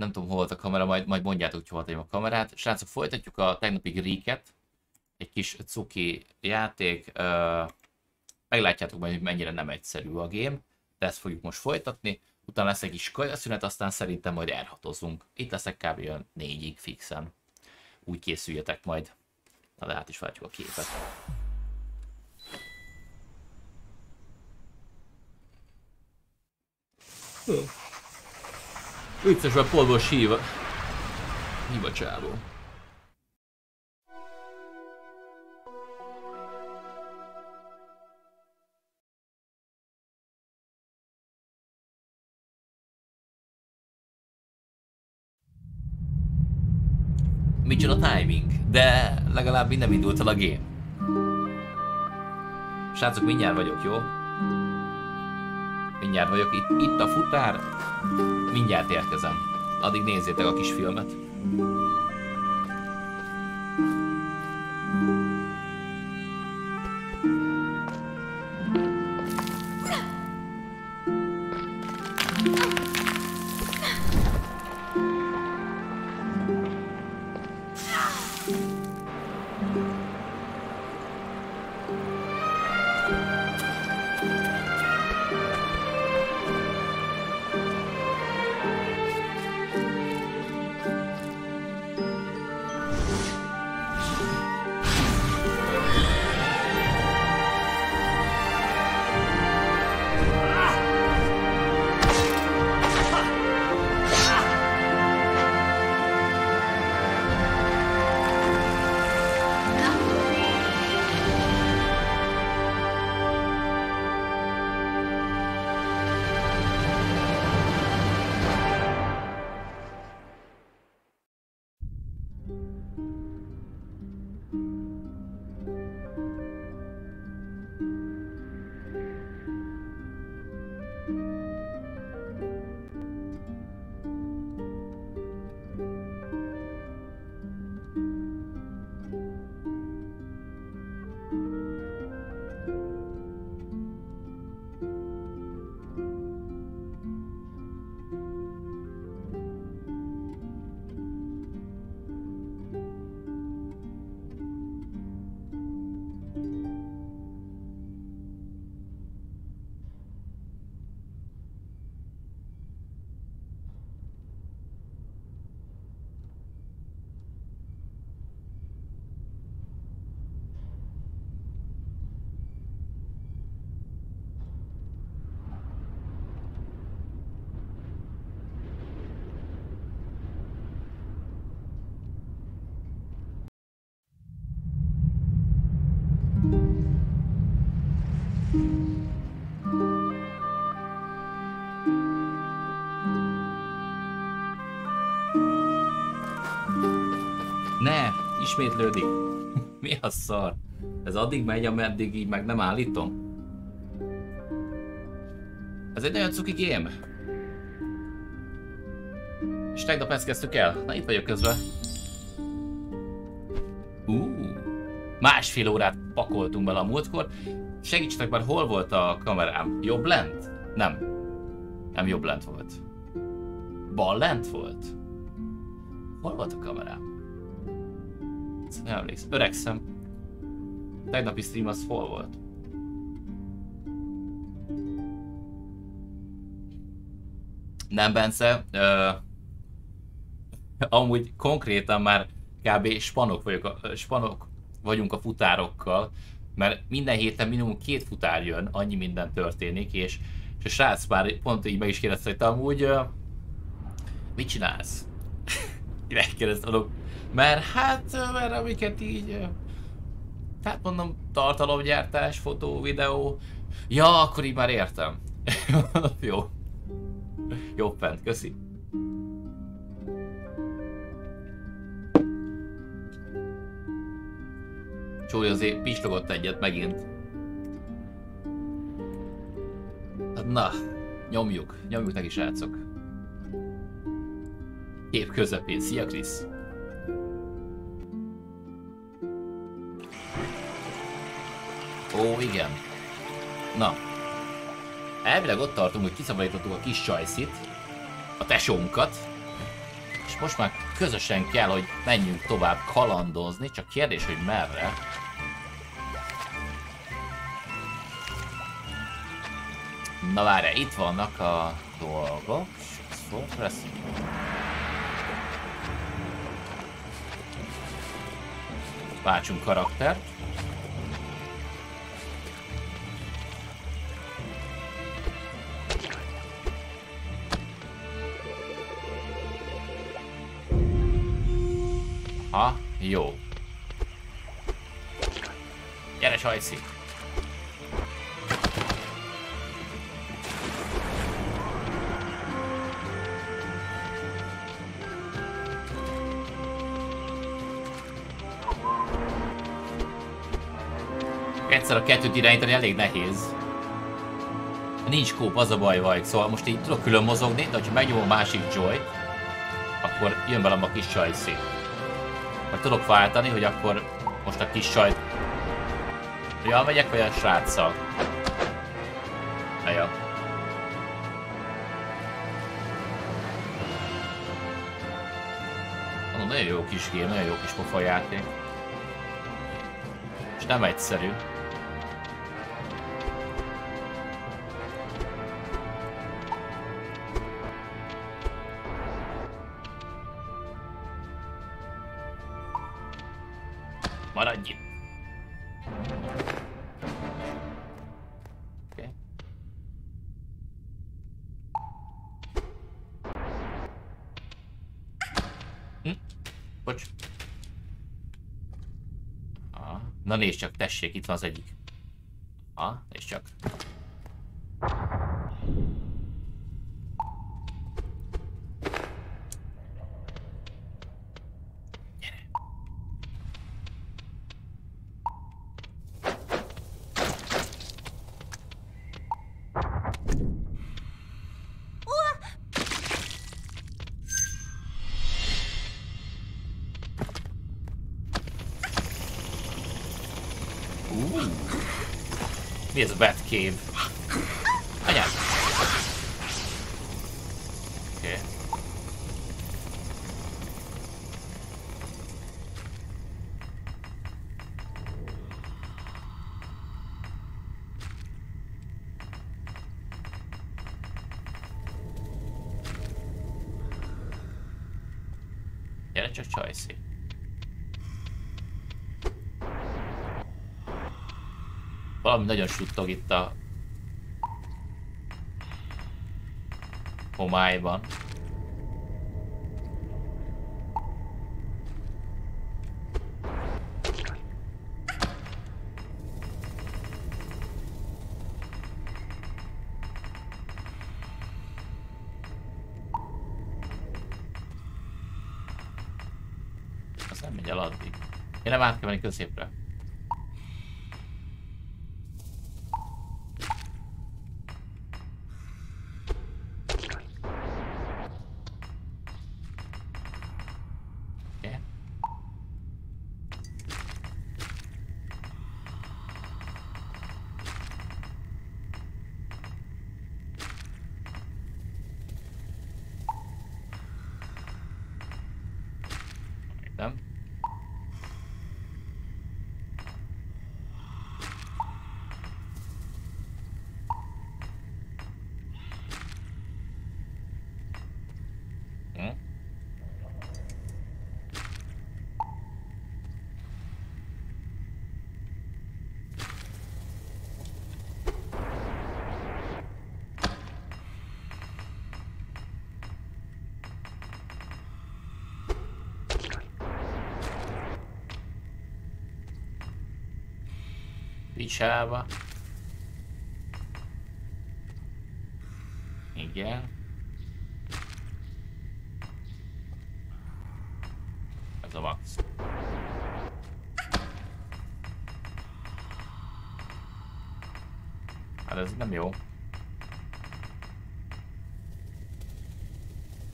Nem tudom, hol volt a kamera, majd, majd mondjátok, hogy hol a kamerát. Srácok, folytatjuk a tegnapi Greeket. Egy kis cuki játék. meglátjátok majd, hogy mennyire nem egyszerű a game. De ezt fogjuk most folytatni. Utána lesz egy kis kajaszünet, aztán szerintem majd elhatozunk. Itt leszek kb. olyan négyig fixen. Úgy készüljetek majd. Na de át is váltjuk a képet. Vicces, mert polvos híva. Híva csávó. Micsoda timing, de legalább nem indult el a game. Srácok, mindjárt vagyok, jó? Mindjárt vagyok itt, itt a futár. Mindjárt érkezem. Addig nézzétek a kis filmet. Ismétlődik? Mi a szar? Ez addig megy, ameddig így meg nem állítom? Ez egy nagyon cuki game. És tegnap ezt kezdtük el. Na itt vagyok közben. Uh, másfél órát pakoltunk bele a múltkor. Segítsetek már, hol volt a kamerám? Jobb lent? Nem. Nem jobb lent volt. Bal lent volt? Hol volt a kamerám? Nem emlékszem. Öregszem. Tegnapi stream az hol volt? Nem, Bence. Ö, amúgy konkrétan már kb. spanok, vagyok a, spanok vagyunk a futárokkal, mert minden héten minimum két futár jön, annyi minden történik, és, és a srác már pont így meg is kérdezte, hogy amúgy uh, mit csinálsz? Megkérdeztem, mert hát, mert amiket így... Tehát mondom, tartalomgyártás, fotó, videó... Ja, akkor így már értem. Jó. Jó fent, köszi. Csúly azért pislogott egyet megint. Hát na, nyomjuk, nyomjuk neki srácok. Kép közepén, szia Krisz! Ó, igen. Na. Elvileg ott tartunk, hogy kiszabadítottuk a kis csajszit, a tesónkat, És most már közösen kell, hogy menjünk tovább kalandozni, csak kérdés, hogy merre. Na várj, itt vannak a dolgok. Váltsunk karaktert. Ha, jó. Gyere, sajszi! Egyszer a kettőt irányítani elég nehéz. Nincs kóp, az a baj vagy. Szóval most így tudok külön mozogni, de ha megnyomom a másik joy akkor jön velem a kis sajszi. Vagy tudok váltani, hogy akkor most a kis sajt... Ja, megyek vagy a sráccal? Ja. Oh, nagyon jó kis gém, nagyon jó kis pofa játék. És nem egyszerű. Nézd csak, tessék, itt van az egyik. Ha, és csak. Mi ez a Batcave? Anyád! Oké. Okay. Gyere csak csajszi. valami nagyon suttog itt a homályban. Az nem megy el addig. Én nem át kell menni középre. Picsába. Igen. Ez a max. Hát ez nem jó.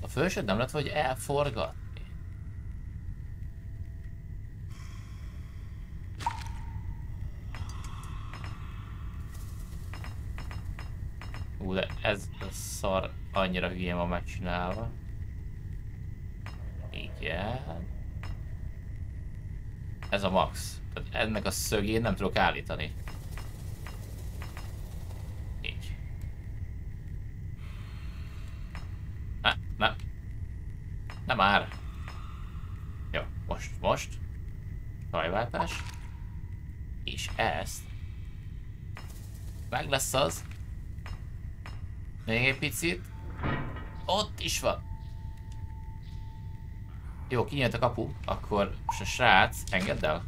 A fősöd nem lett, hogy elforgat? ez a szar annyira hülyén van megcsinálva. Igen. Ez a max. Tehát ennek a szögén nem tudok állítani. Így. Ne, nem. Nem már. Jó, most, most. Tajváltás. És ezt. Meg lesz az. Még egy picit. Ott is van. Jó, kinyílt a kapu, akkor most a srác, engedd el.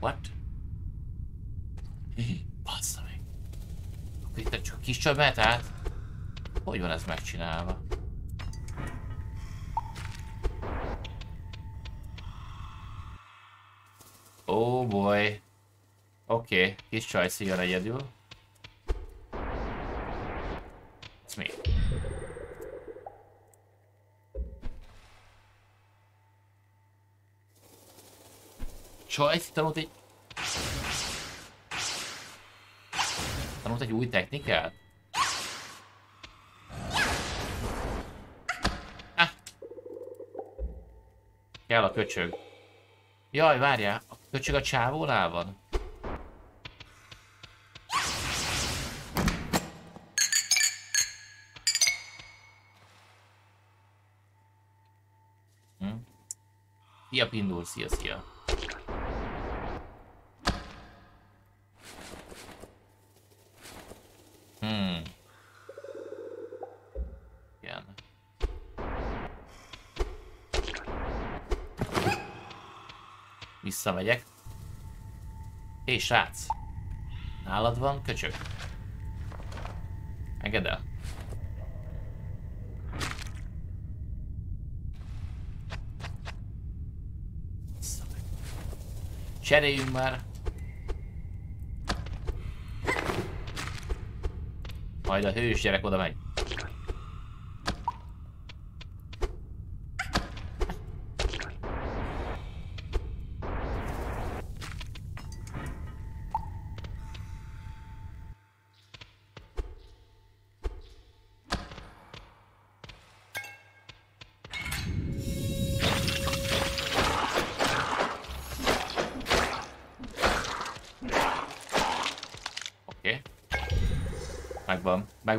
What? Bassza meg. Akkor itt csak a kis csaj mehet át? Hogy van ez megcsinálva? Oh boy. Oké, okay. kis csaj szíjjal egyedül. Csajci tanult egy... Tanult egy új technikát? Ah. Kell a köcsög. Jaj, várjál, a köcsög a csávónál van? Hm? Szia Pindul, szia, szia. Hmm. Igen. Visszamegyek. Hé, srác! Nálad van köcsög? Engedd el. Cseréljünk már! Majd a hős gyerek oda megy.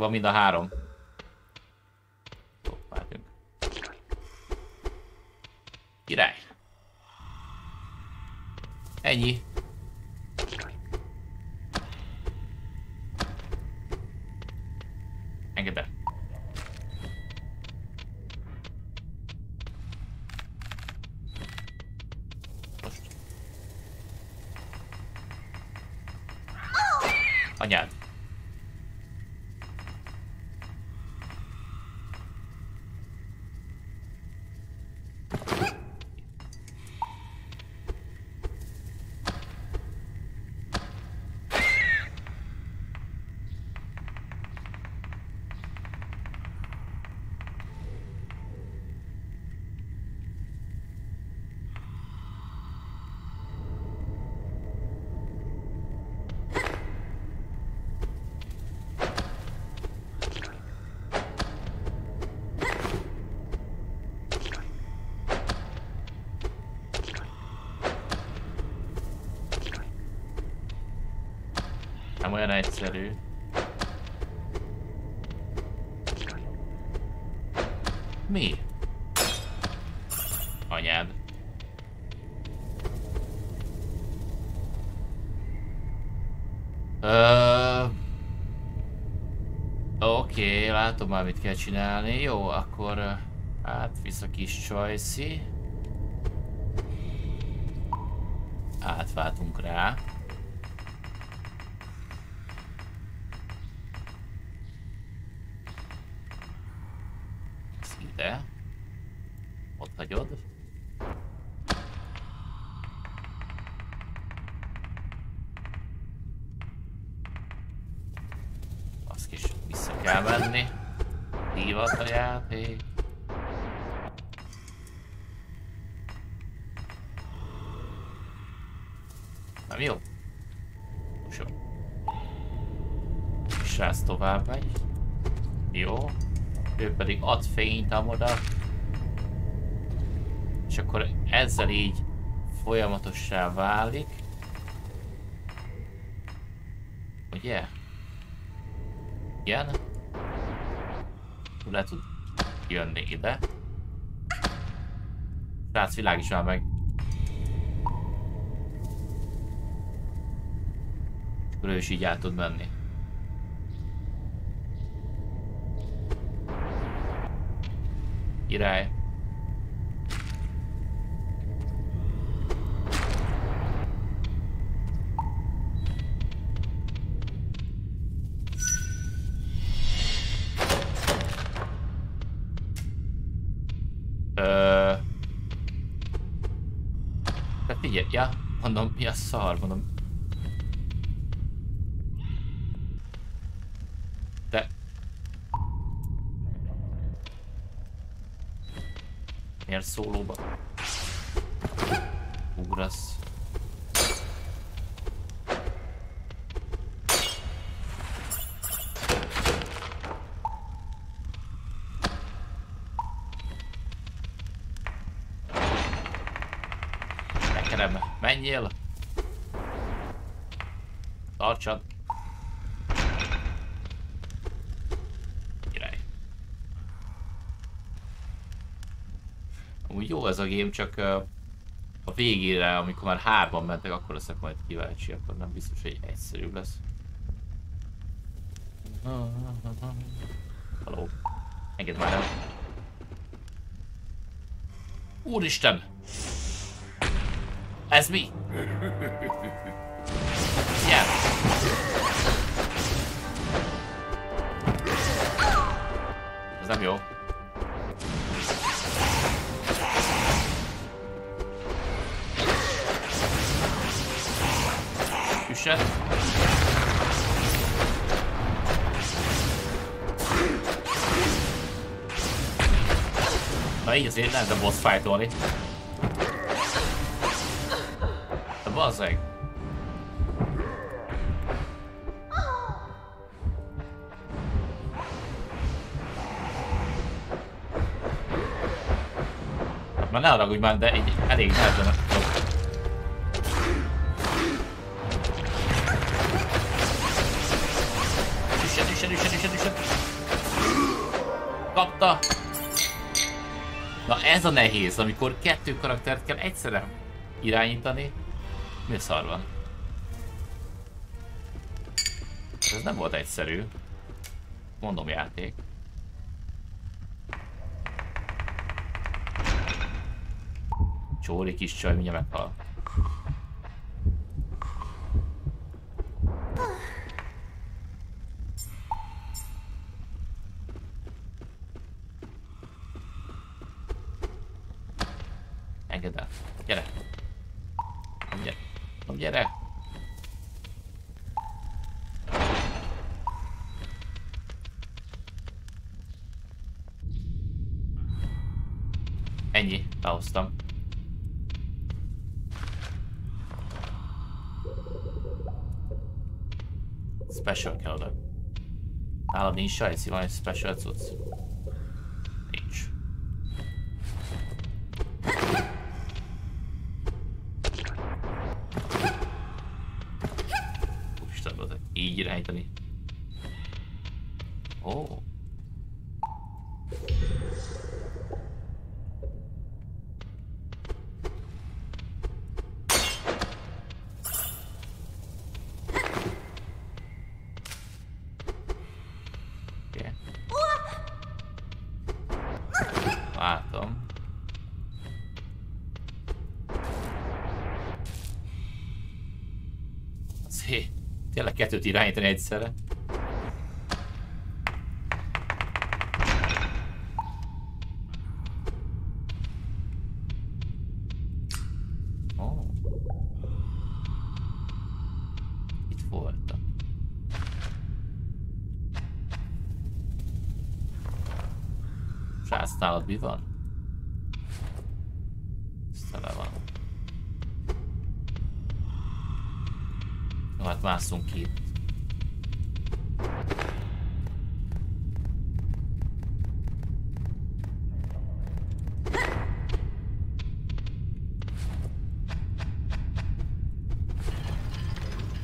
Megvan. Mind a három. Olyan egyszerű. Mi? Anyád. Ö... Oké, látom már mit kell csinálni. Jó, akkor hát vissza kis Csajci. Átváltunk rá. Fényt amoda. És akkor ezzel így folyamatossá válik. Ugye? Igen. Le tud jönni ide. Srác világ is már meg. Akkor ő is így át tud menni. Szar, mondom. De... Miért szólóba? Ugrasz. menjél! Tartsad! Király. Ez a game, csak a végére, amikor már hárman mentek, akkor leszek majd kíváncsi, akkor nem biztos, hogy egyszerűbb lesz. Haló. Engedd már el. Úristen! As me. Yeah. Ez nem jó. Üsse. Na így azért nem a boss fightolni. bazzeg. Már ne haragudj már, de így elég nehezen ez a nehéz, amikor kettő karaktert kell egyszerre irányítani. Mi szar van? Ez nem volt egyszerű. Mondom játék. Csóri kis csaj, mindjárt meghal. Behoztam. Special kell oda. Nálad nincs sajci, van special cucc. Kettőt irányítani egyszerre. Oh. Itt voltam. Srác, nálad mi van? vászonkép.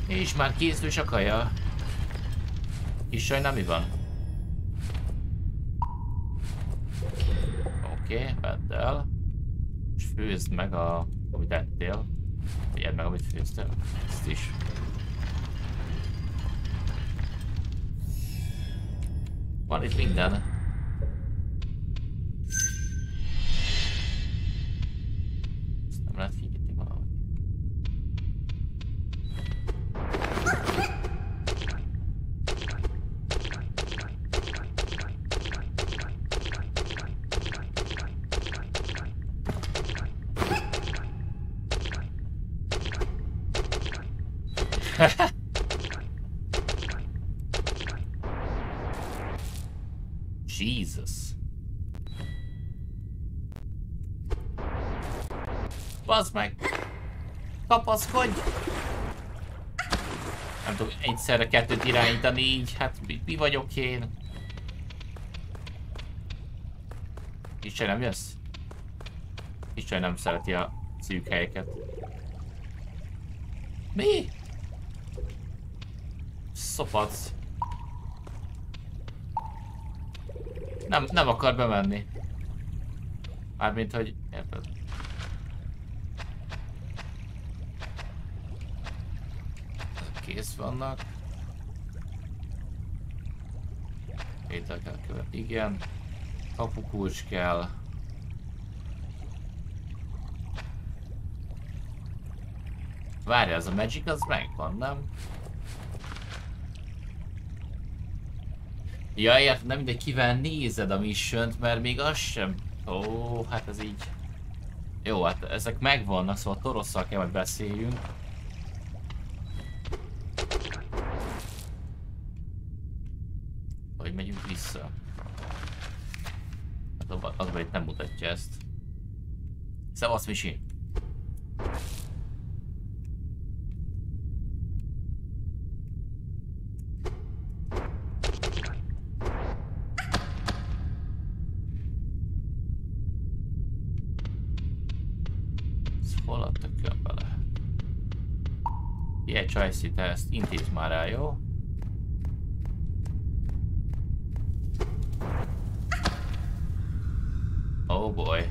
És már készül a kaja. És sajnál mi van? Oké, okay, vedd el. És főzd meg a, amit ettél. Vigyed meg, amit főztél. Ezt is. Van itt minden. Jesus. Bazd meg! Kapaszkodj! Nem tudom egyszerre kettőt irányítani így, hát mi, mi vagyok én? Isten nem jössz? Isten nem szereti a szűk helyeket. Mi? Szopadsz. Nem, nem akar bemenni. Mármint, hogy Kész vannak. Étel kell követ. Igen. Kapukulcs kell. Várja, az a magic az megvan, nem? Ja, ért, nem mindegy, kivel nézed a mission mert még az sem... Ó, hát ez így... Jó, hát ezek megvannak, szóval Torosszal kell, hogy beszéljünk. Hogy megyünk vissza. Hát az, mutatja ezt. Szevasz, Misi! Csajci, te ezt intéz már el, jó? Oh boy.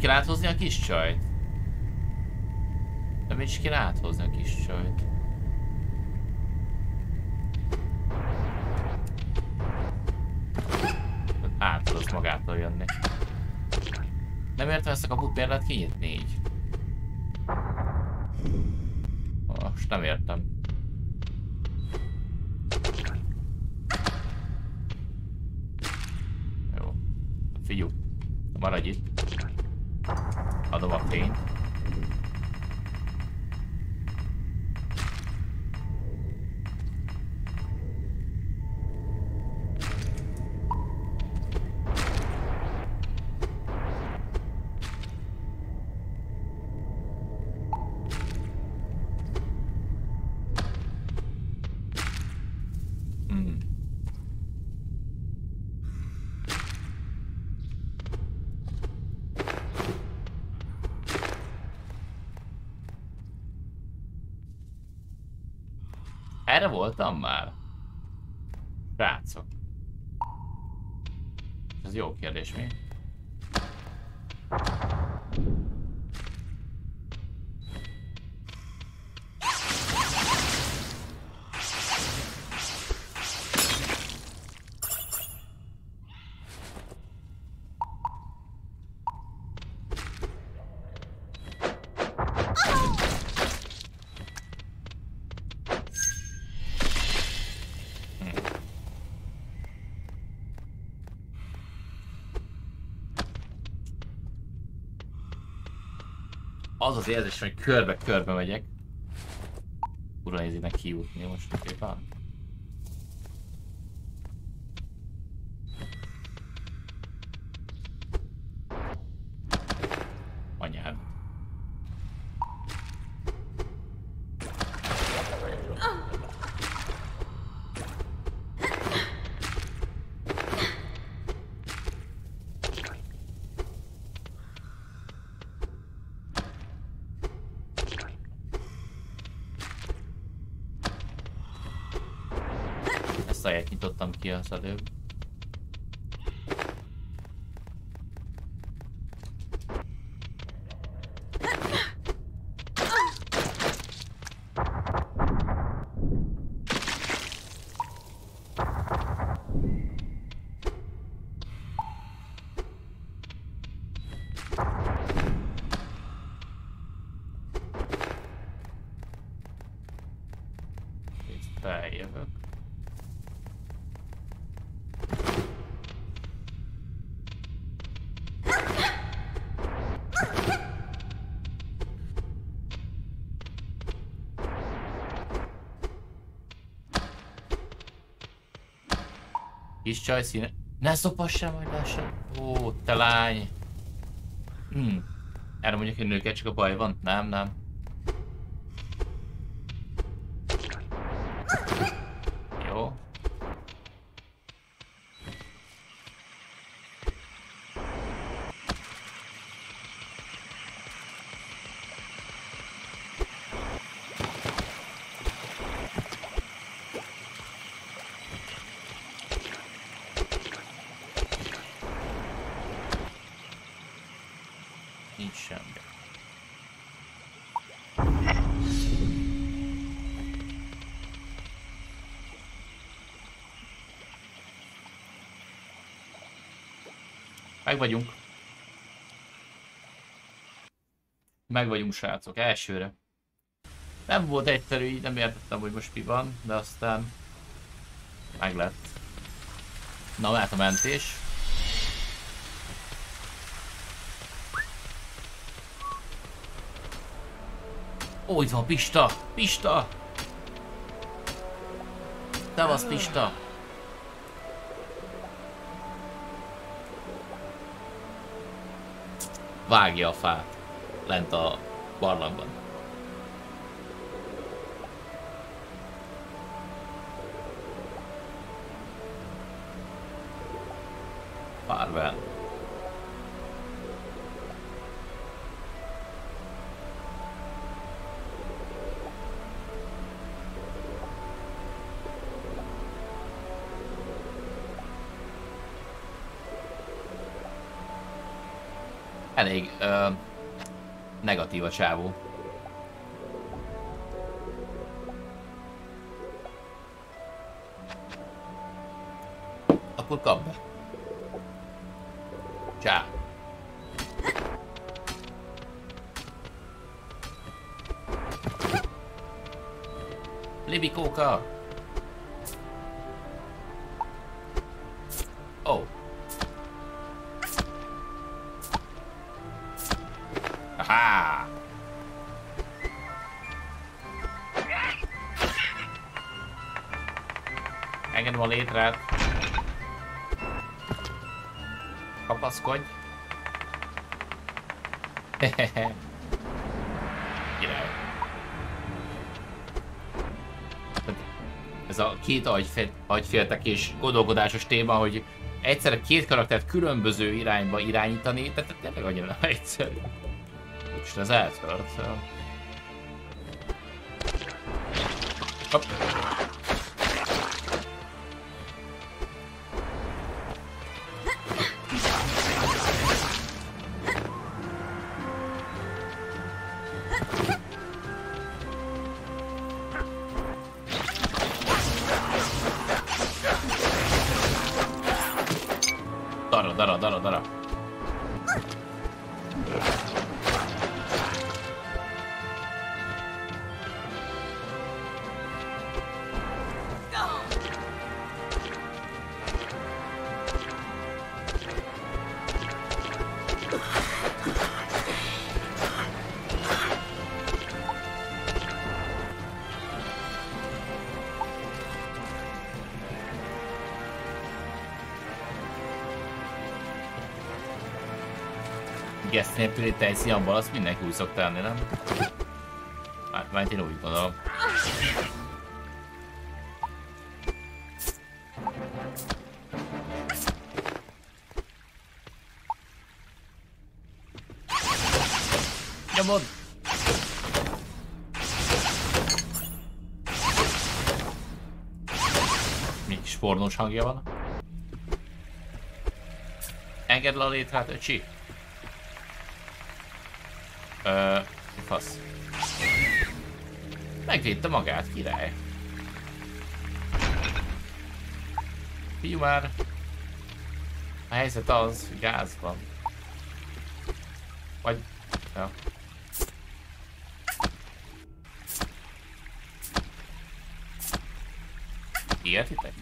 kell áthozni a kis csajt? Mit is kell áthozni a kis csajt? Át tudod magától jönni. Nem értem ezt a kaput miért lehet kinyitni így? Most nem értem. Jó. Figyú, maradj itt. Adom a Erre voltam már? Rácok. Ez jó kérdés, mi? Az érzés, hogy körbe-körbe megyek. Ura nézinek kijutni most éppen. Ki az előbb. Beljövök. Kis csaj színe... Ne szopassál majd lassan! Ó, te lány! Hm. Erre mondjuk, hogy nőket csak a baj van? Nem, nem. Meg vagyunk. Meg vagyunk srácok, elsőre. Nem volt egyszerű, így nem értettem, hogy most mi van, de aztán meg lett. Na, mehet a mentés. Ó, itt van Pista! Pista! Tevasz Pista! Vágja a fát lent a barlangban. Elég ö, negatív a csávó. Akkor kap be. Csá. Libikóka! Létrát. Kapaszkodj. Ez a két agyféltek és gondolkodásos téma, hogy egyszerre két karaktert különböző irányba irányítani, tehát tényleg annyira egyszerű. És ez eltört. Hopp. Egy sziambal, azt mindenki úgy szokta tenni, nem? Hát, mert én úgy gondolom. Nyomod! Mi kis pornós hangja van? Engedd le a létrát, öcsi! Ö, fasz. Megvédte magát, király. Fiú már. A helyzet az, gáz van. Vagy... Ja. Értitek?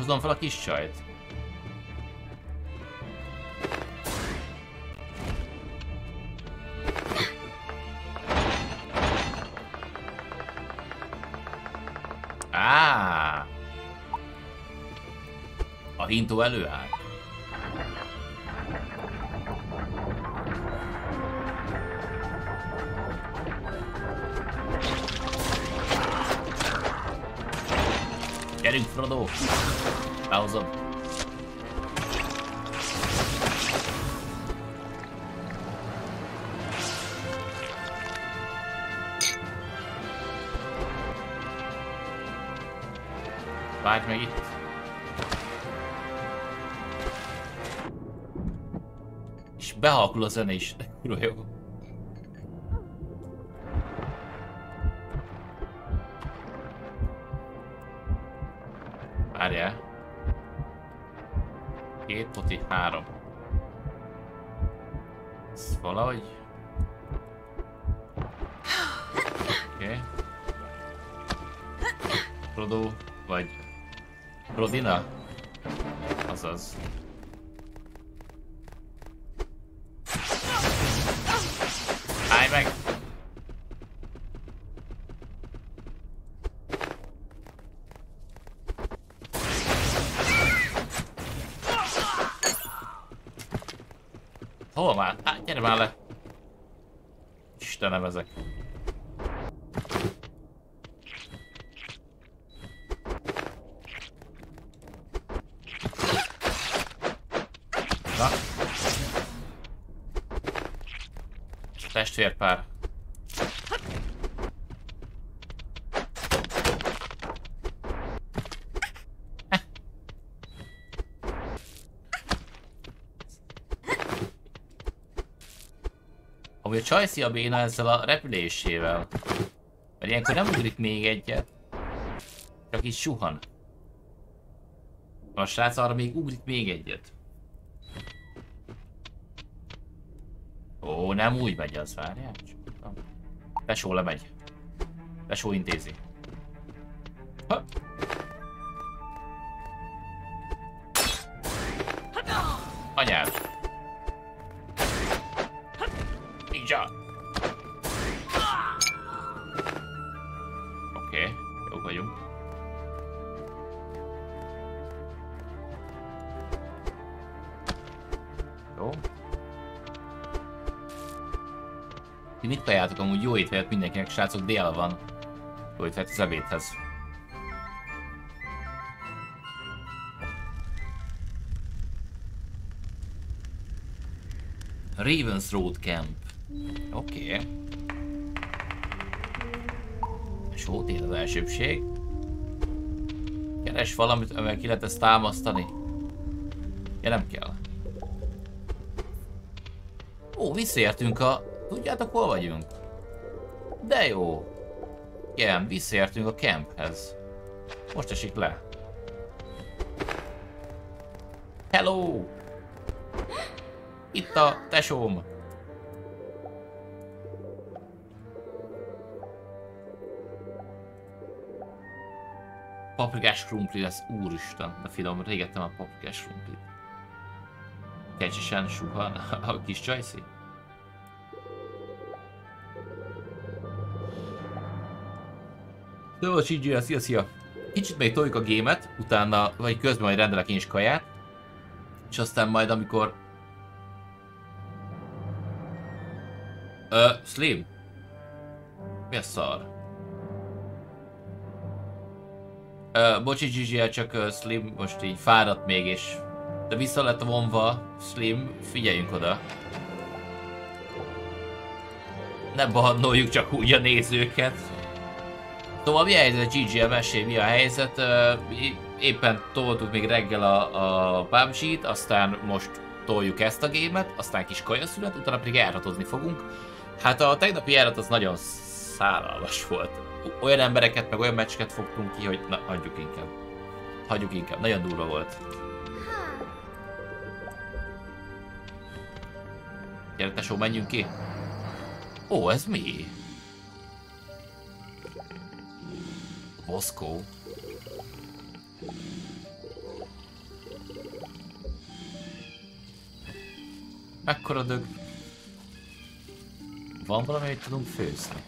Hozzam fel a kis csajt? Á! A hintó előáll. Gyerünk, Frodo! Behozom. Várj meg itt. És behalkul a zene is. Kurva jó. Három. Ez valahogy... Oké. Okay. Frodo, vagy... Rodina? Na. Testvérpár. Amúgy a Csajci a béna ezzel a repülésével. Mert ilyenkor nem ugrik még egyet. Csak így suhan. A srác arra még ugrik még egyet. Ó, nem úgy megy az, várjál. Tesó lemegy. Tesó intézi. Mindenkinek, srácok, dél van. Jó étvágyat az ebédhez. Ravens Road Camp. Oké. Okay. Sótér az elsőbség. Keres valamit, amivel ki lehet ezt támasztani. Ja, nem kell. Ó, visszaértünk a... Tudjátok, hol vagyunk? De jó. Igen, visszaértünk a camphez. Most esik le. Hello! Itt a tesóm! Paprikás krumpli lesz, úristen, de finom, régettem a paprikás krumplit. Kecsisen suhan a kis csajszi? Jó, CGL, szia, szia! Kicsit még toljuk a gémet, utána, vagy közben majd rendelek én is kaját. És aztán majd amikor... Ö, Slim? Mi a szar? Uh, bocsi Gigi, csak uh, Slim most így fáradt még, és de vissza lett vonva, Slim, figyeljünk oda. Ne bannoljuk csak úgy a nézőket. Szóval mi a helyzet, GG, mesélj, mi a helyzet? Éppen toltuk még reggel a, a PUBG-t, aztán most toljuk ezt a gémet, aztán kis kajaszület, utána pedig járatozni fogunk. Hát a tegnapi járat az nagyon szállalmas volt. Olyan embereket, meg olyan meccseket fogtunk ki, hogy na, hagyjuk inkább. Hagyjuk inkább, nagyon durva volt. Gyere tesó, menjünk ki. Ó, ez mi? Boszkó. Mekkora dög. Van valami, hogy tudunk főzni?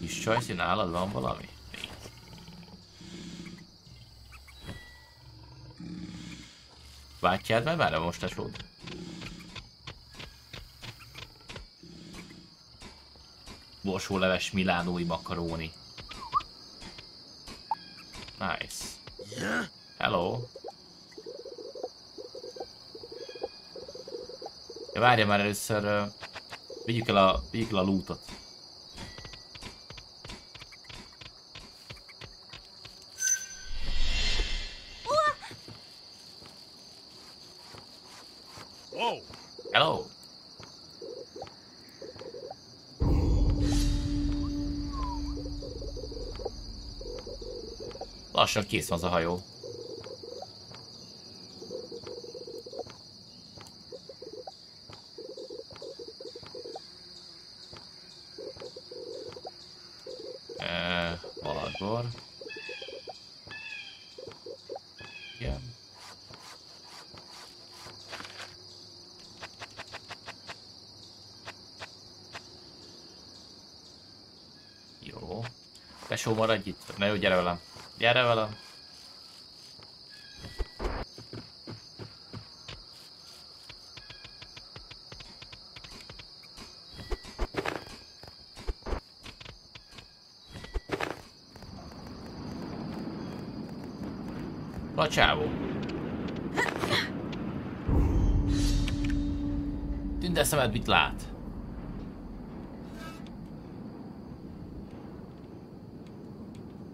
Kis csajszi, nálad van valami? Bátyád mert már most esód? borsóleves milánói makaróni. Nice. Hello. Ja, várja már először, uh, vigyük el a, vigyük el a lootot. Lassan kész van az a hajó. Valagor. Igen. Jó. Tesó, maradj itt. Na jó, gyere velem. Gyere velem. A csávó. Tünde szemed mit lát?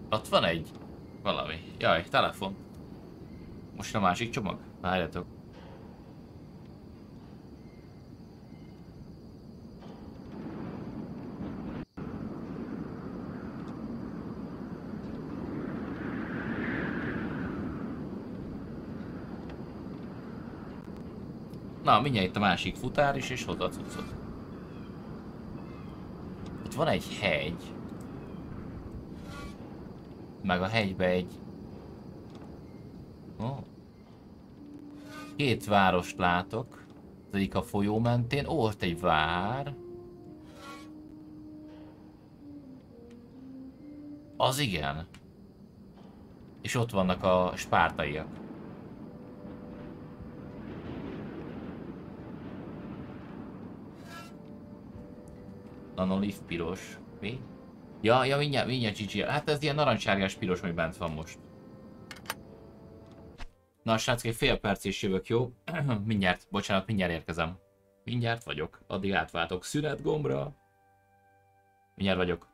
Ott van egy. Jaj, telefon. Most a másik csomag? Várjatok. Na, mindjárt itt a másik futár is, és hozzá cuccot. Itt van egy hegy meg a hegybe egy... Oh. Két várost látok. Az egyik a folyó mentén. Ó, ott egy vár. Az igen. És ott vannak a spártaiak. Nanolive piros. Mi? Ja, ja, mindjárt, mindjárt GG. Hát ez ilyen narancssárgás piros, ami bent van most. Na, srácok, egy fél perc és jövök, jó? mindjárt, bocsánat, mindjárt érkezem. Mindjárt vagyok. Addig átváltok szünet gombra. Mindjárt vagyok.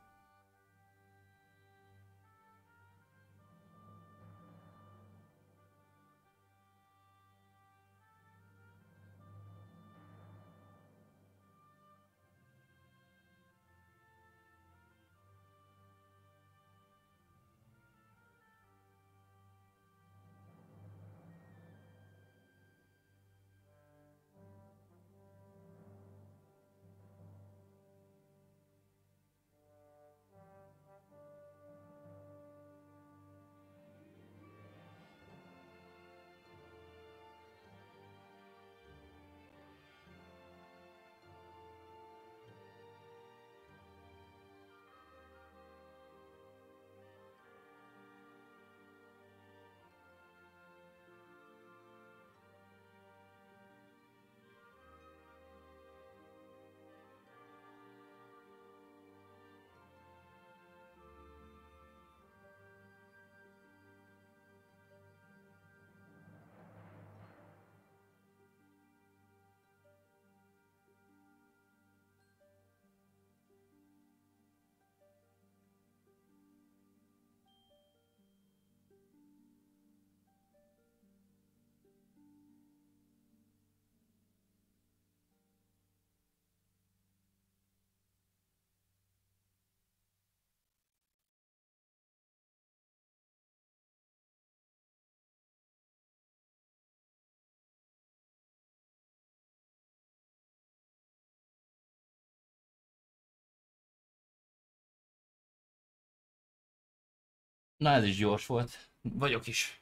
Na ez is gyors volt. Vagyok is.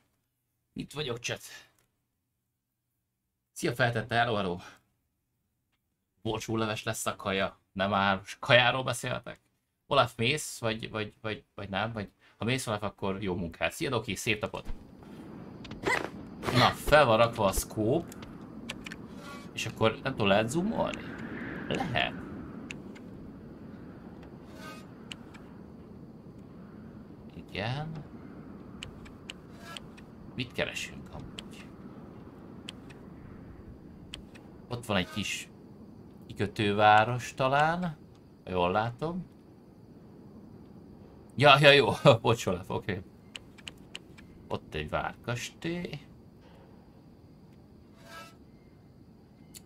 Itt vagyok, chat. Szia, feltette elvaró. leves lesz a kaja. Nem már kajáról beszéltek? Olaf mész, vagy, vagy, vagy, vagy nem? Vagy ha mész Olaf, akkor jó munkát. Szia, Doki, szép napot. Na, fel van rakva a scope. És akkor nem tudom, lehet zoomolni? Lehet. Igen. Mit keresünk amúgy? Ott van egy kis kikötőváros talán. Jól látom. Ja, ja, jó. Bocsolaf, oké. Okay. Ott egy várkastély.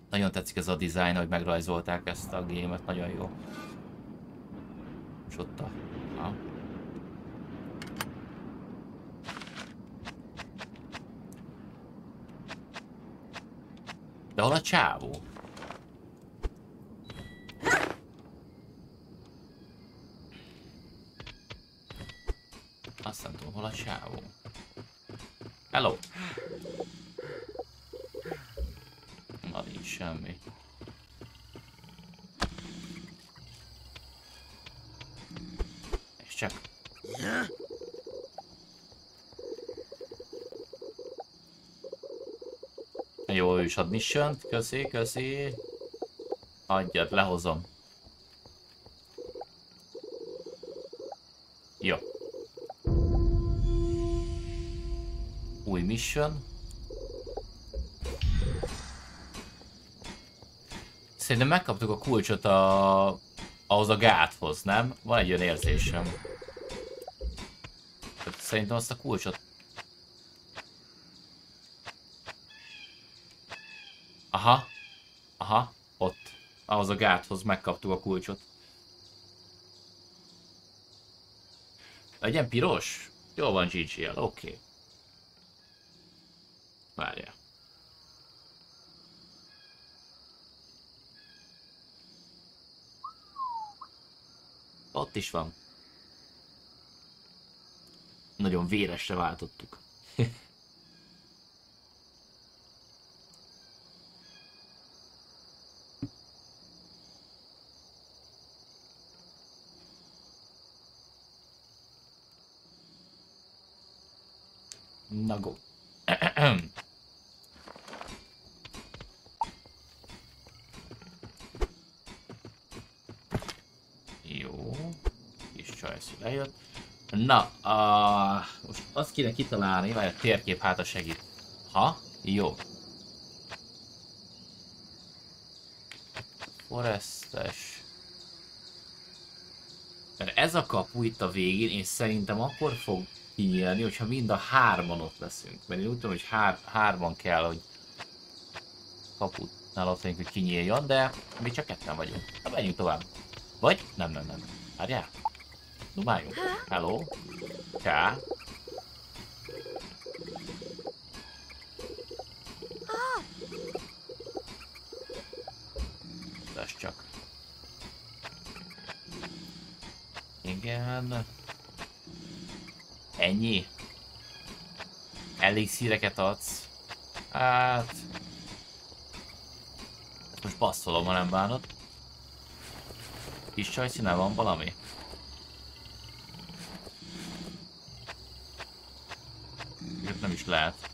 Nagyon tetszik ez a design, hogy megrajzolták ezt a gémet, nagyon jó. És ott a... Ha. De hol a csávó? Azt nem hol a csávó. Hello! Na, nincs semmi. És csak... Jó, ő is ad mission Köszi, köszi. Adjad, lehozom. Jó. Új mission. Szerintem megkaptuk a kulcsot a... ahhoz a gáthoz, nem? Van egy olyan érzésem. Szerintem azt a kulcsot Aha. Aha. Ott. Ahhoz a gáthoz megkaptuk a kulcsot. Legyen piros? Jó van GGL, oké. Okay. Várja. Ott is van. Nagyon véresre váltottuk. Na go. Csajci lejött. Na, a, most azt kéne kitalálni, vagy a térkép hát a segít. Ha? Jó. Forestes. Mert ez a kapu itt a végén, és szerintem akkor fog kinyílni, hogyha mind a hárman ott leszünk. Mert én úgy tudom, hogy hár, hárman kell, hogy kaput ott legyünk, hogy kinyíljon, de mi csak ketten vagyunk. Na, menjünk tovább. Vagy? Nem, nem, nem. Várjál. Dumáljunk. Hello. Ká. Ez csak. Igen. Ennyi? Elég szíreket adsz? Hát... Most basszolom, ha nem bánod. Kis csajszínál van valami? Nem is lehet.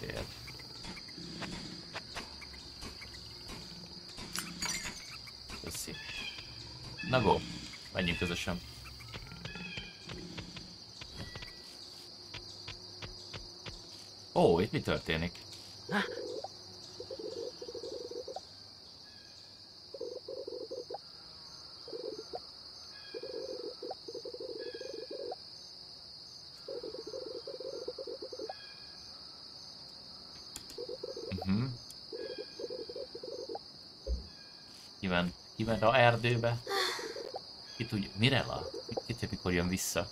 Szép. Köszi. Na go, menjünk közösen. Ó, itt mi történik? Mhm. Kiment, kiment a erdőbe. Ki tudja, Mirella? Ki tudja, mikor jön vissza?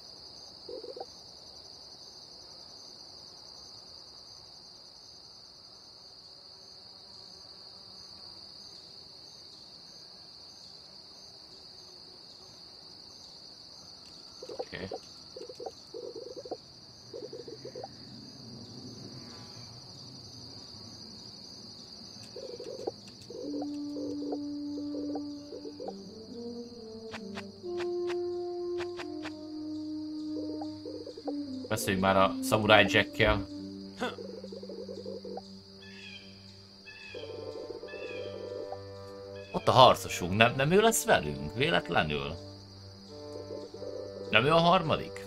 Oké. Beszéljünk már a Samurai Jack-kel. Ott a harcosunk, nem, nem ő lesz velünk? Véletlenül? Nem ő a harmadik?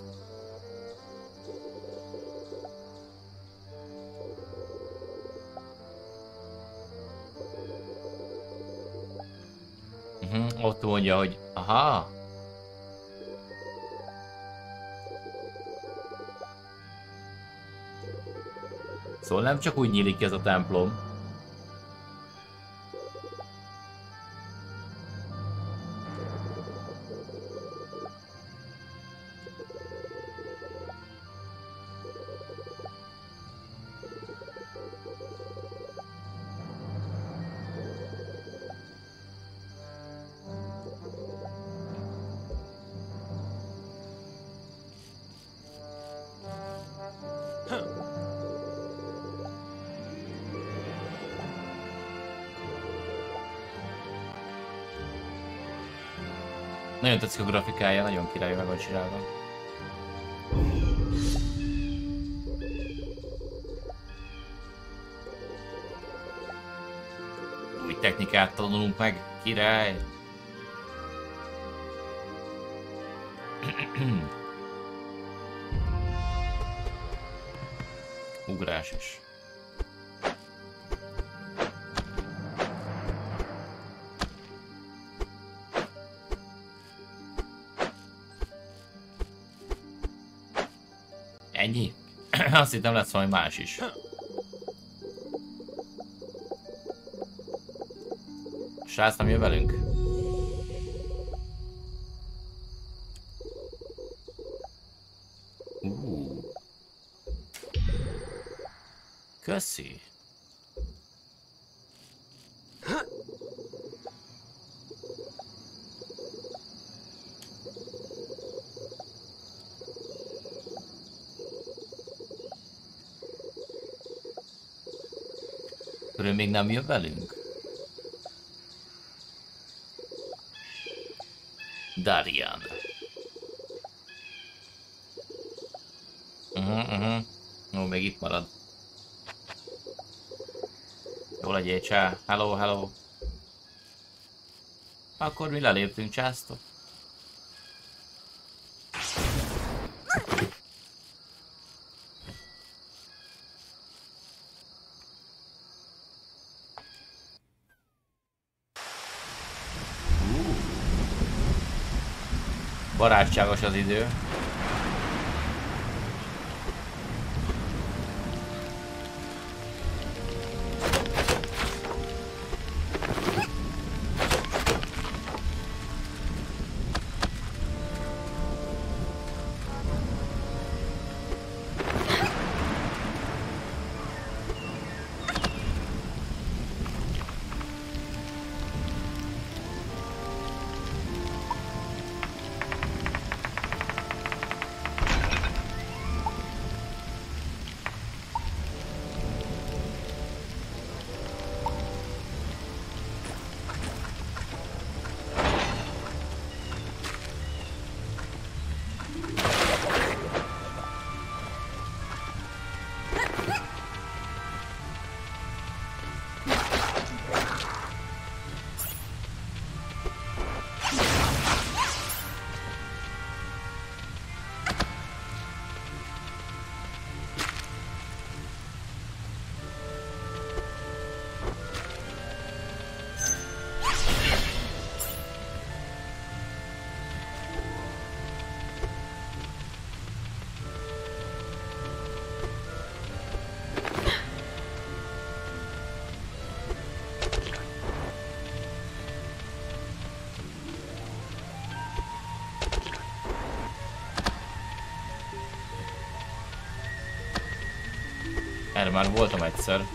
Uh-huh, ott mondja, hogy aha, Szóval nem csak úgy nyílik ki ez a templom. Nagyon tetszik a grafikája, nagyon király meg van csinálva. Új technikát tanulunk meg, király! Ugrás is. Azt hittem lesz valami más is. Srác nem jön velünk? Köszi. nem jön velünk? Darian. Uh-huh, uh-huh. Ó, még itt marad. Jó legyél, csá. Hello, hello. Akkor mi leléptünk császtok. Barátságos az idő. Már voltam egyszer.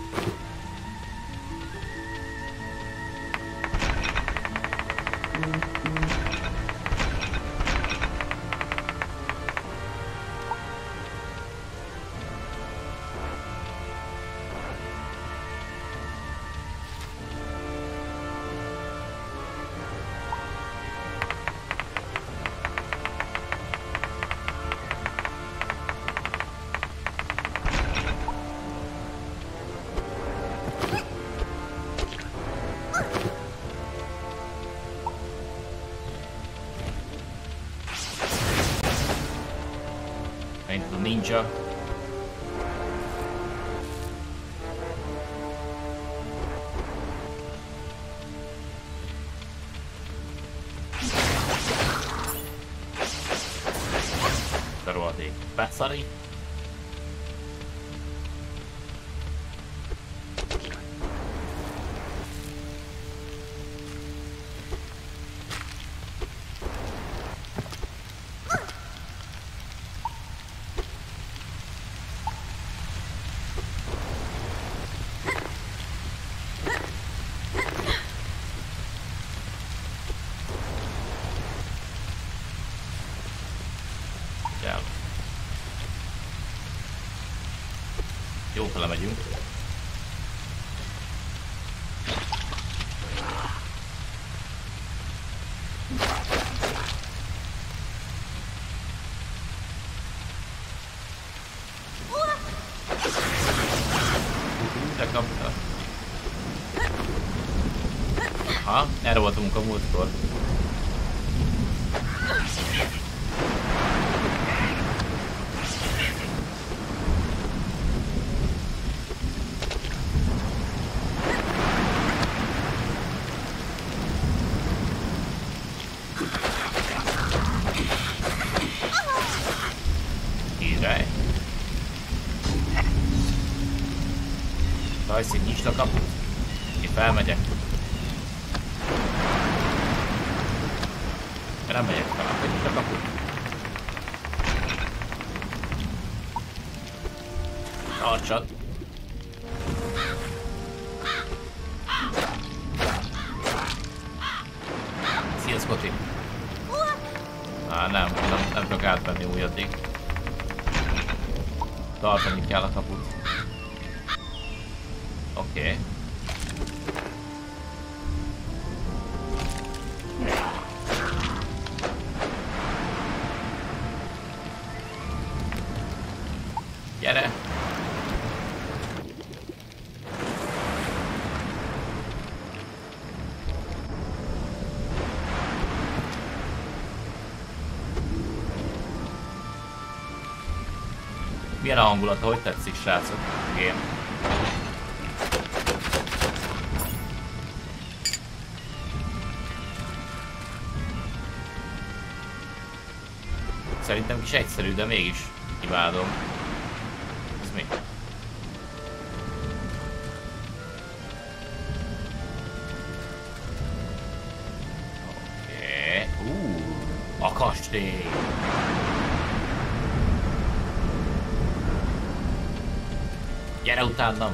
Voltunk a múltkor. Király. Rajszi, nyisd a kaput. Én felmegyek. Nem megyek fel, hogy itt a kapu. Tartsad. Szia, Scotty. Á, nem, nem, nem tudok átvenni új addig. Tartani kell a kaput. Oké. Okay. Milyen a hangulata? Hogy tetszik, srácok? Game. Szerintem kis egyszerű, de mégis imádom. Utánam!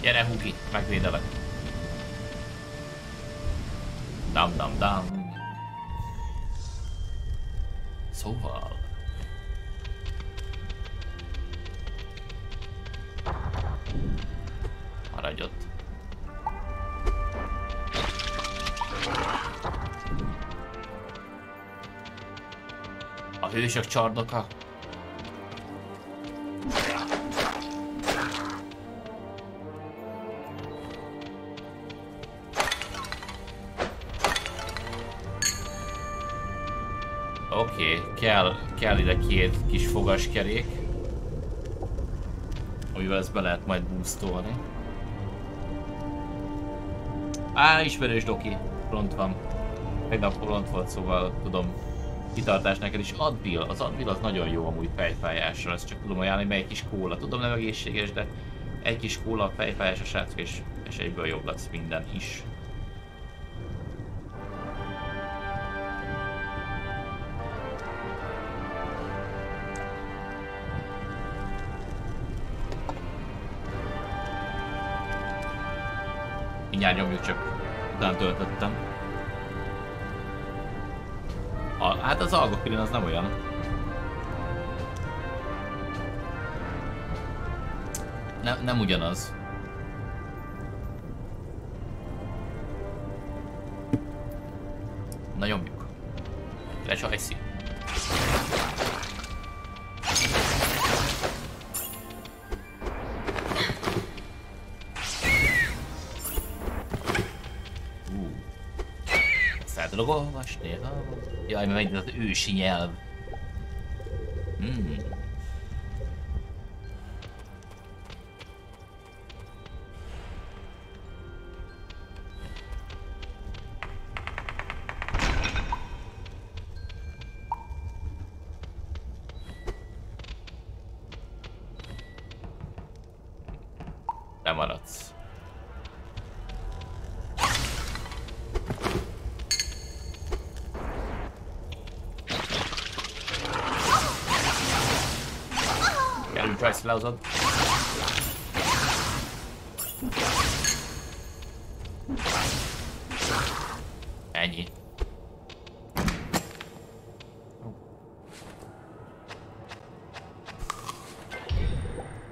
Gyere Hugi, megvédelek. Dam dam dam. Szóval... Maradj ott. A hősök csarnoka kell, kell ide két kis fogaskerék, amivel ezt be lehet majd boostolni. Á, ismerős doki, front van. Tegnap front volt, szóval tudom, kitartás neked is. Advil, az Advil az nagyon jó amúgy fejfájásra, ezt csak tudom ajánlani, egy kis kóla. Tudom nem egészséges, de egy kis kóla fejfájás a srácok, és, és egyből jobb lesz minden is. Mindjárt nyomjuk, csak után töltöttem. A, hát az algopirin az nem olyan. Ne, nem ugyanaz. Ősi nyelv. Hmm. Lehozod. Ennyi.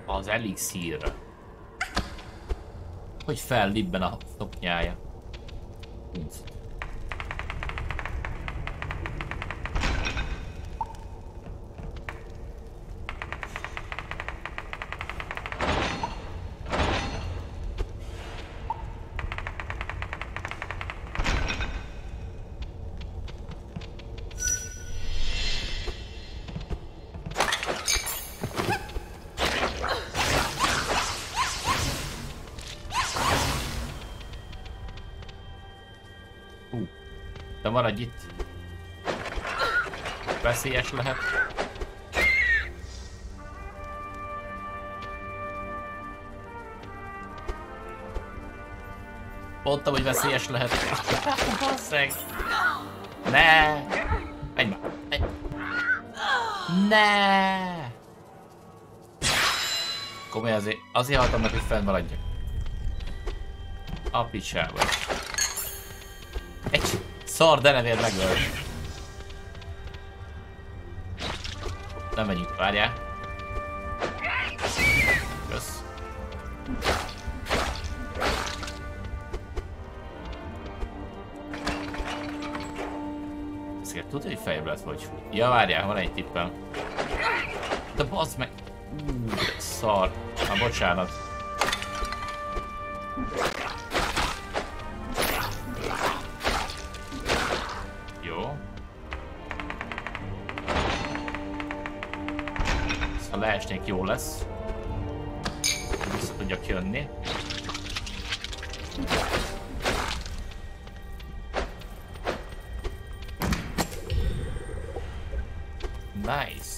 Az elixír. Hogy fellibben a szoknyája. Nincs. Veszélyes lehet. Mondtam, hogy veszélyes lehet. Basszeg. Ne! Menj. Menj. Ne! Komoly azért, azért haltam meg, hogy fennmaradjak. A picsába. Egy. Szar, de nevél megöl. Nem menjünk, várjál. Kösz. Ezért tudod, hogy fejebb lesz, vagy Ja, várjál, van egy tippem. De bazd meg. Ú, szar. Már bocsánat. Leesnék, jó lesz. Vissza tudjak jönni. Nice.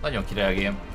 Nagyon király a game.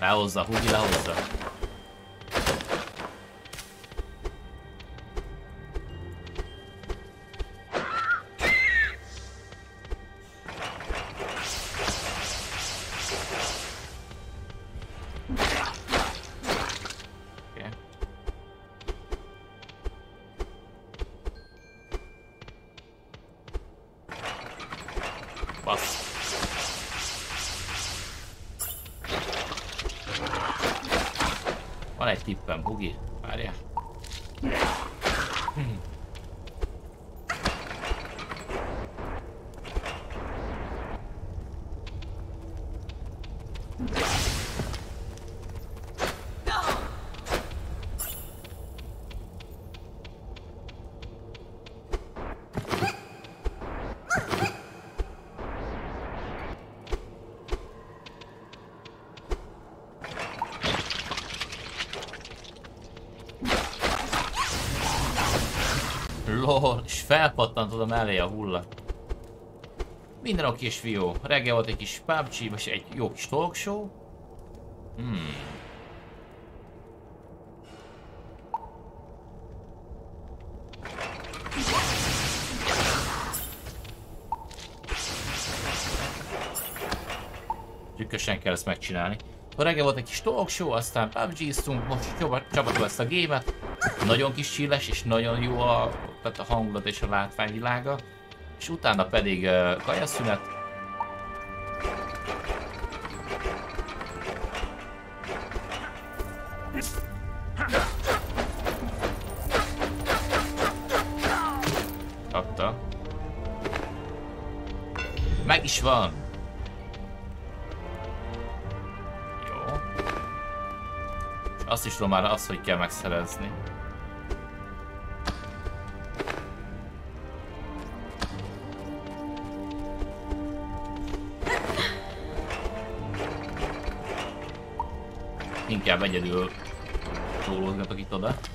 That olsa, that was lehozza. Lol, és felpattantod a mellé a hulla. Minden oké és fió. Reggel volt egy kis PUBG, vagy egy jó kis talk show. Hmm. Trükkösen kell ezt megcsinálni. A reggel volt egy kis talk show, aztán PUBG-ztunk, most csapatol ezt a gémet. Nagyon kis csilles és nagyon jó a, tehát a hangulat és a látványvilága. És utána pedig uh, kajaszünet. Kapta. Meg is van! Jó. És azt is tudom már azt, hogy kell megszerezni. Inkább egyedül rólózgatok itt oda. Kapta?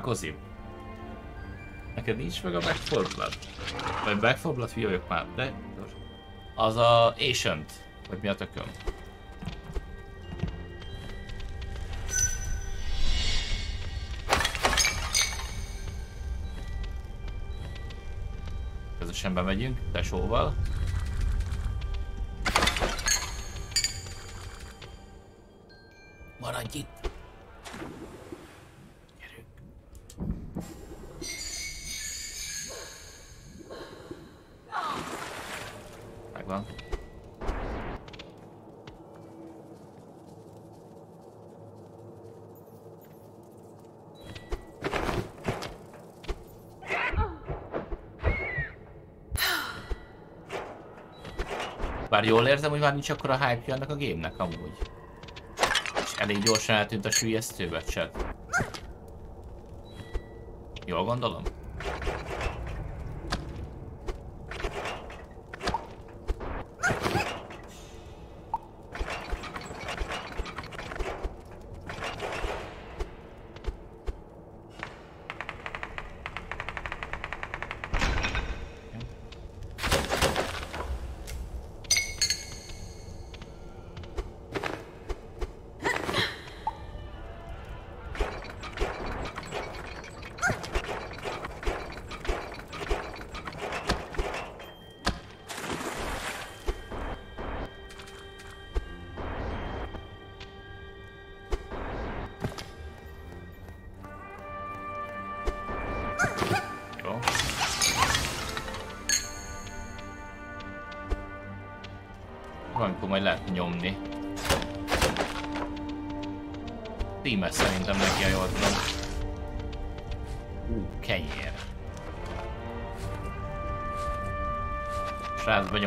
Kozip. Neked nincs meg a Back 4 Blood? Vagy Back 4 Blood figyeljuk már, de... Az a Ancient, vagy mi a tököm? Közösen bemegyünk, tesóval. Maradj itt! Bár jól érzem, hogy már nincs akkor a hype ennek a gémnek amúgy. És elég gyorsan eltűnt a sülyeztőbe, chat. Jól gondolom?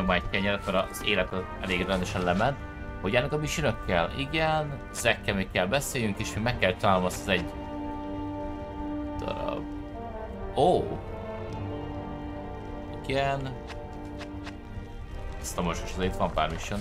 Benyom egy kenyeret, mert az élet elég rendesen lement. Hogy ennek a missionökkel? Igen, Zekkel még kell beszéljünk, és mi meg kell találnom azt az egy darab. Ó! Oh. Igen. Ezt a most, most itt van pár mission.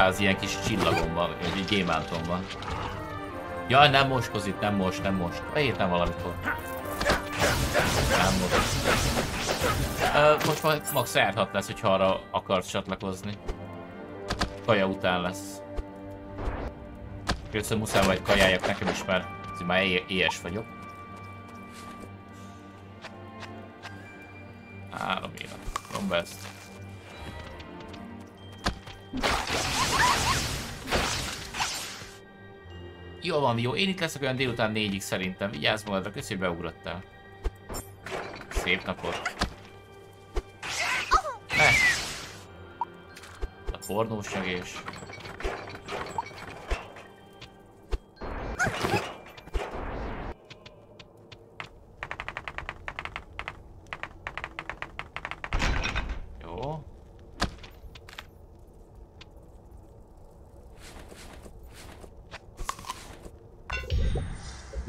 Majdnem 300 ilyen kis csillagom van, egy gyémántom van. Jaj, nem moskozik, nem most, nem most. Beírtam valamikor. Nem most. Uh, most majd max járhat lesz, hogyha arra akarsz csatlakozni. Kaja után lesz. Először muszáj majd kajáljak nekem is, mert már éhes vagyok. Van, jó. Én itt leszek olyan délután négyig szerintem. Vigyázz magadra, köszi, hogy beugrottál. Szép napot. Ne. A pornós nyögés.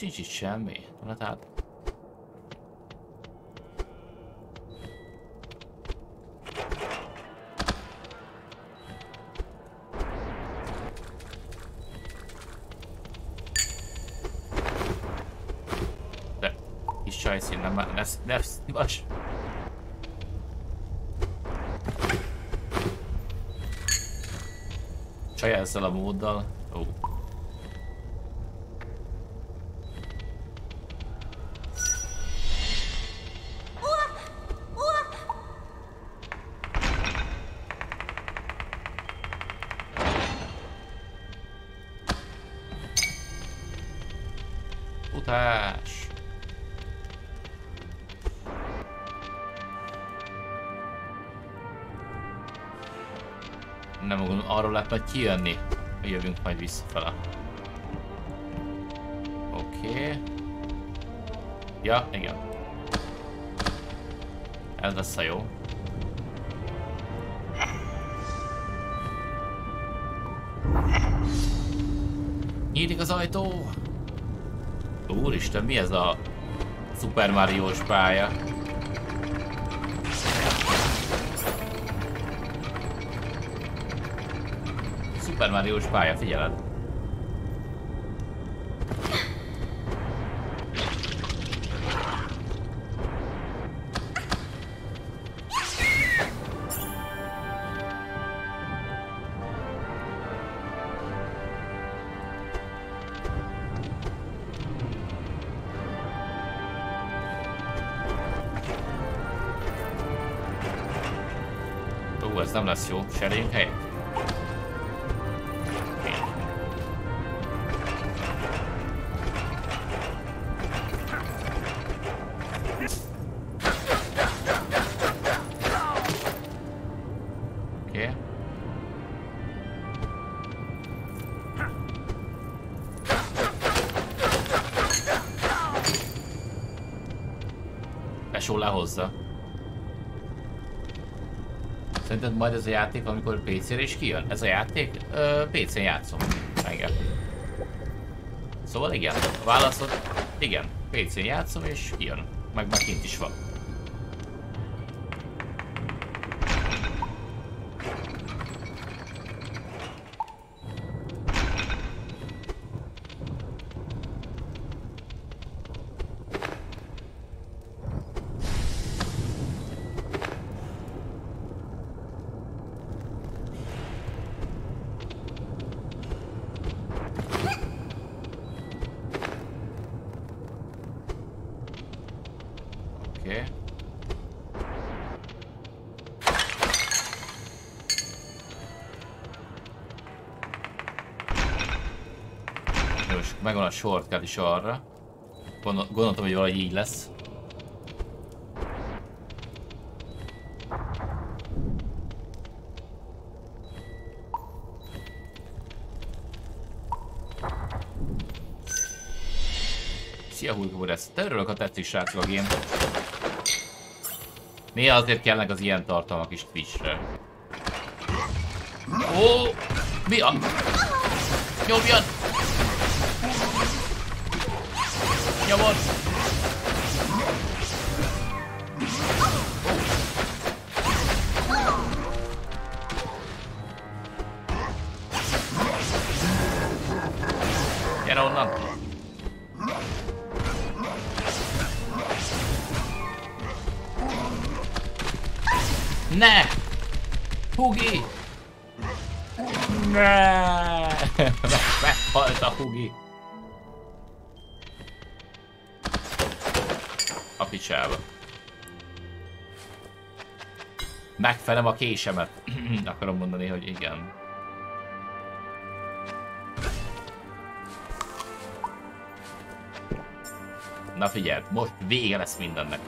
Biztos nincs itt semmi? Na tehát... lesz, lesz, vas. Csaj ezzel a móddal. Lehet majd kijönni. Jövünk majd visszafele. Oké. Okay. Ja, igen. Ez lesz a jó. Nyílik az ajtó! Úristen, mi ez a Super Mario-s pálya? Super Mario-s pálya, figyeled. Ó, ez nem lesz jó. Cseréljünk helyet. Majd ez a játék, amikor PC-re is kijön? Ez a játék? PC-n játszom. Igen. Szóval igen, válaszod, igen, PC-n játszom és kijön. Meg már kint is van. Megvan a shortcut is arra. Gondol- Gondoltam, hogy valahogy így lesz. Szia Hulgódesz! Te örülök, ha tetszik srácok a game. Néha azért kellnek az ilyen tartalmak is Twitchre. Ó! Mi a... Nyomjad! Nyomod! Megfelem a késemet. Akarom mondani, hogy igen. Na figyeld, most vége lesz mindennek.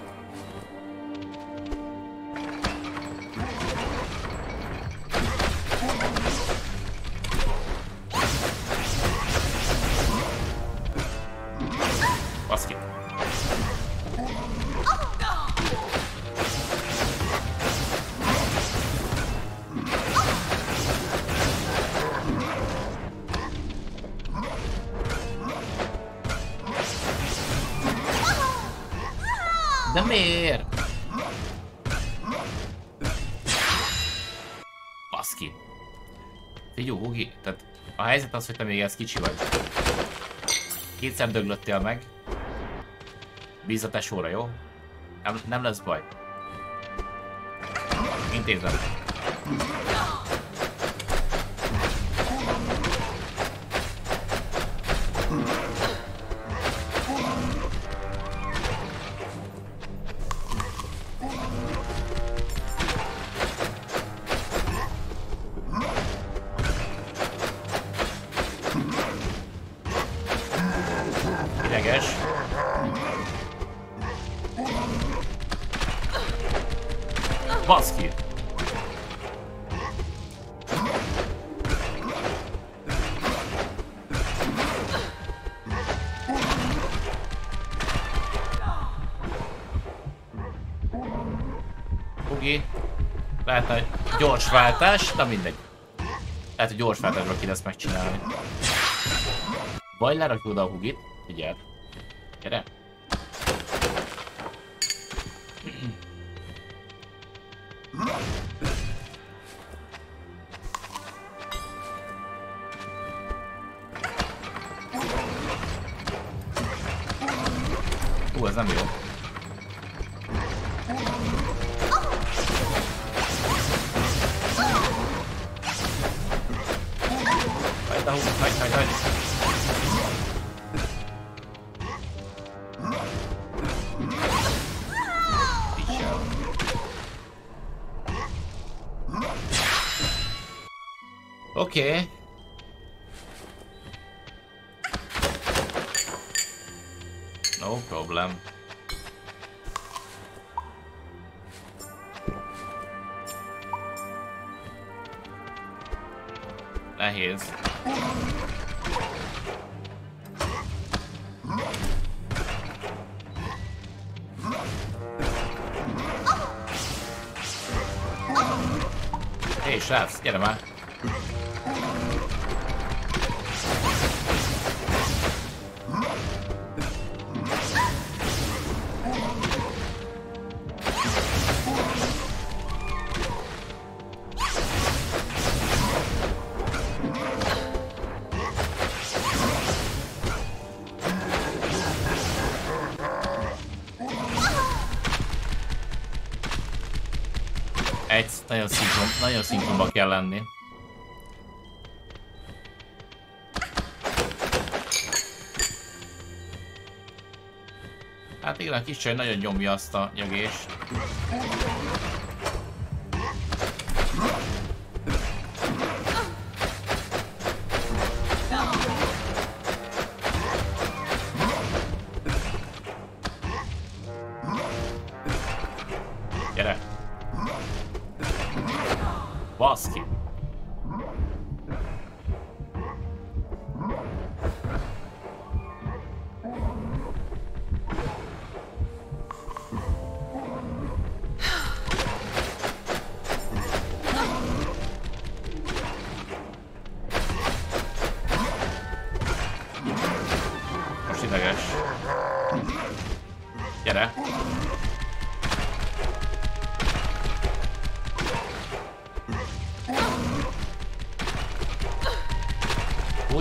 Még ez kicsi vagy. Kétszer döglöttél meg. Bízz a tesóra, jó? Nem, nem lesz baj. Intézem. Váltás, de mindegy. Lehet, hogy gyors váltásban ki lesz megcsinálni. Vagy lerakjuk oda a hugit. Figyeld. Gyere. Hú, ez nem jó. Hey, srác, gyere nagyon szinkronba kell lenni. Hát igen, a kis csaj nagyon nyomja azt a nyögést.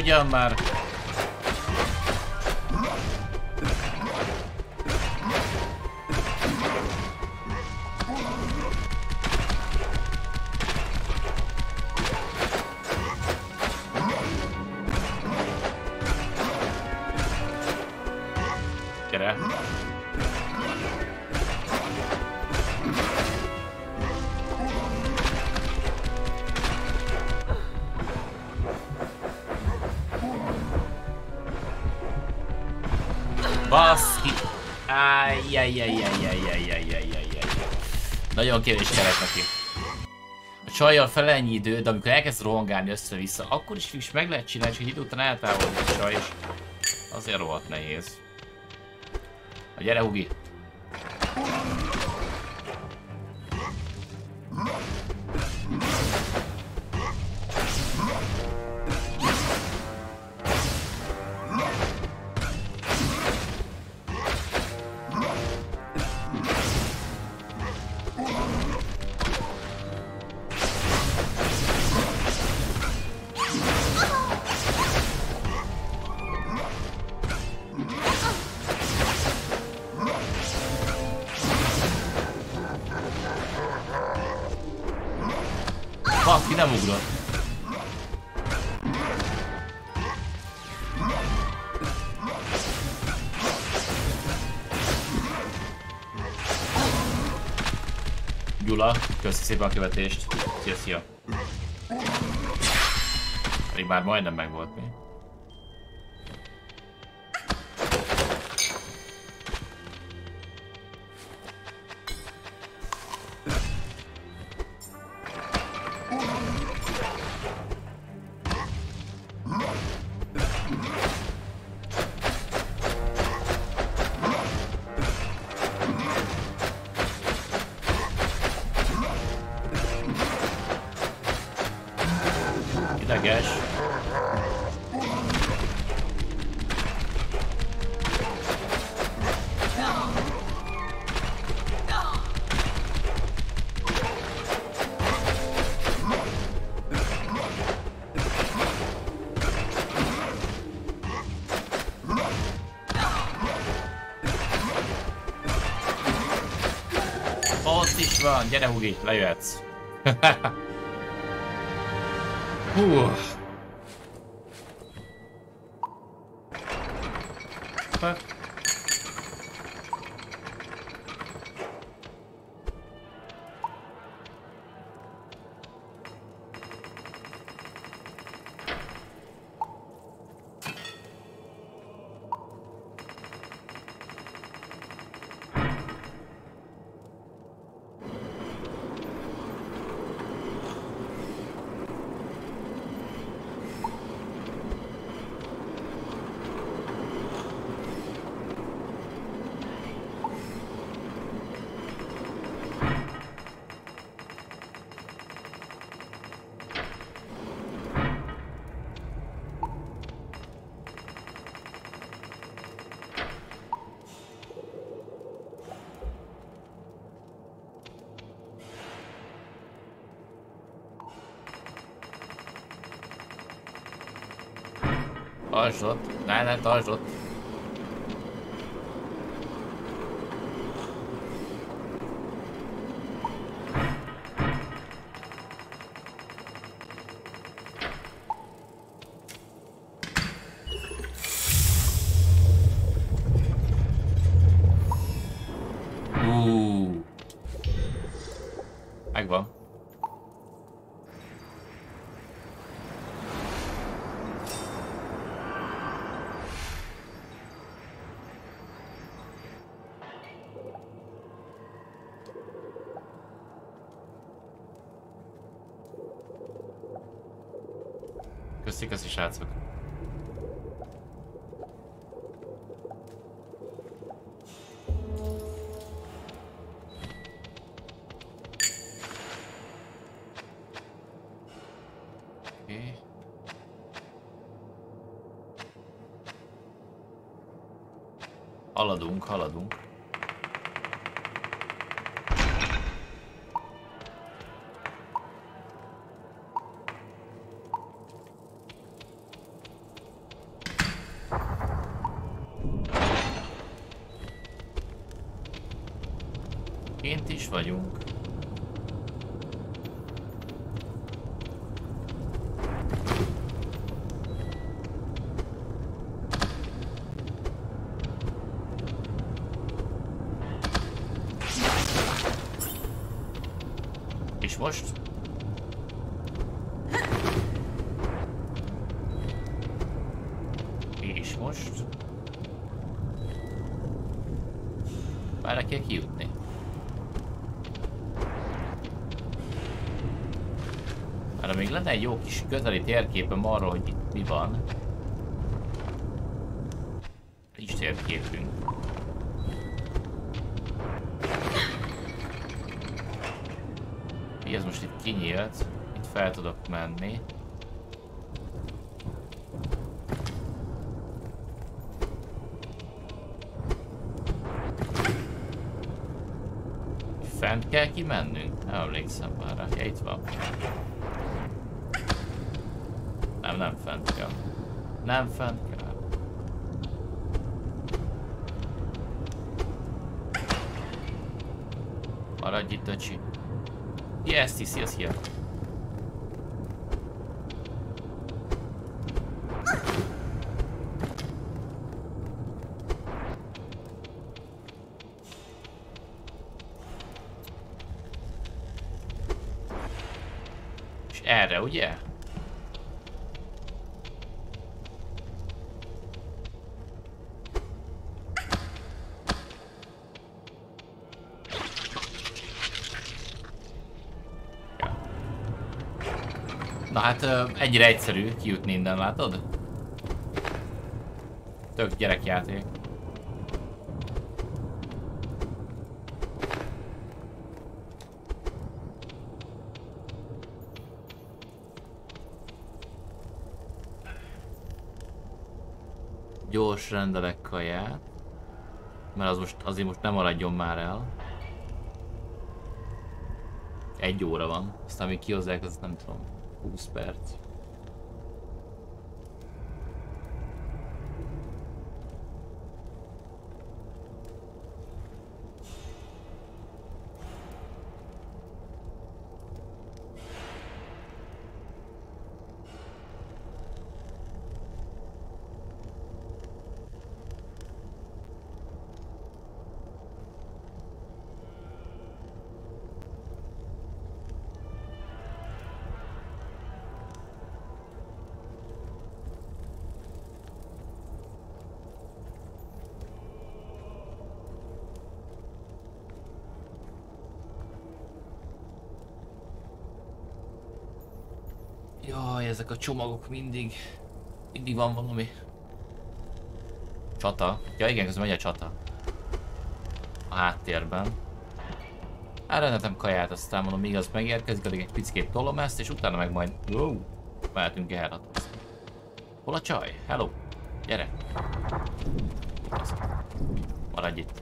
llamar. Nagyon kevés kellett neki. A csajjal fel ennyi idő, de amikor elkezd rohangálni össze-vissza, akkor is is meg lehet csinálni, hogy idő után eltávolodik a csaj, és azért rohadt nehéz. A gyere, Hugi! Szépen a követést. Szia, szia. Még már majdnem megvolt gyere Hugi, lejöhetsz. Tartsd ott. Ne, ne, tartsd ott. Köszi, köszi srácok. Haladunk, haladunk. Vagyunk. És most? És most? Várj, kell kijutni. még lenne egy jó kis közeli térképem arról, hogy itt mi van. Nincs térképünk. Mi ez most itt kinyílt? Itt fel tudok menni. Fent kell kimennünk? Nem emlékszem már rá. Ja, itt van. Nem, nem fent kell. Nem fent kell. Maradj itt, öcsi. Yes, szia, szia. És ennyire egyszerű kijutni innen, látod? Tök gyerekjáték. Gyors rendelek kaját. Mert az most, azért most nem maradjon már el. Egy óra van, aztán még kihozzák, azt nem tudom. 20 perc. Ezek a csomagok mindig, mindig van valami. Csata. Ja igen, közben megy a csata. A háttérben. Elrendetem kaját, aztán mondom, míg az megérkezik, addig egy picit tolom ezt, és utána meg majd... Wow, mehetünk elhatozni. Hol a csaj? Hello! Gyere! Maradj itt.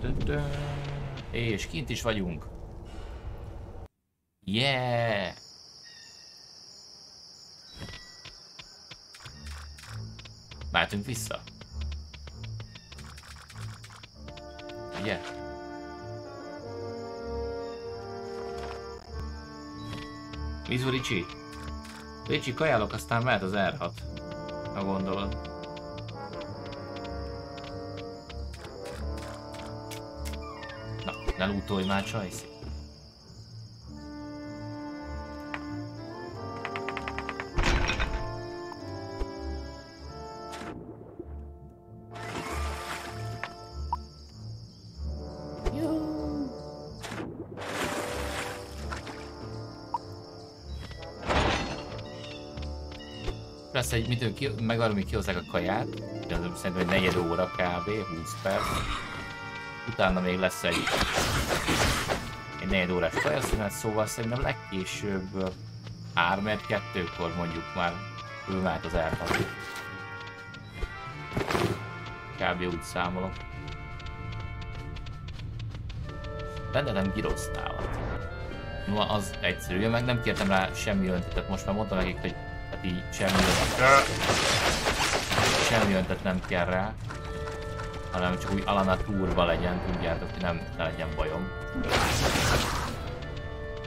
Da -da -da. És kint is vagyunk. Yeah! Mehetünk vissza. Ugye? Mizu Ricsi? Ricsi, kajálok, aztán mehet az R6. Ha gondolod. Ne lootolj már, Csajci. Egy, mitől ki, megvárom, hogy kihozzák a kaját. Szerintem egy negyed óra kb. 20 perc. Utána még lesz egy, egy negyed órás kajaszünet, szóval szerintem legkésőbb 3 2-kor mondjuk már ő mehet az elható. Kb. úgy számolok. Rendelem girosztálat. No, az egyszerű, meg nem kértem rá semmi öntetet, most már mondtam nekik, hogy hát így semmi öntet. Semmi öntet nem kell rá. Hanem csak úgy Alana túrba legyen, tudjátok, hogy nem ne legyen bajom.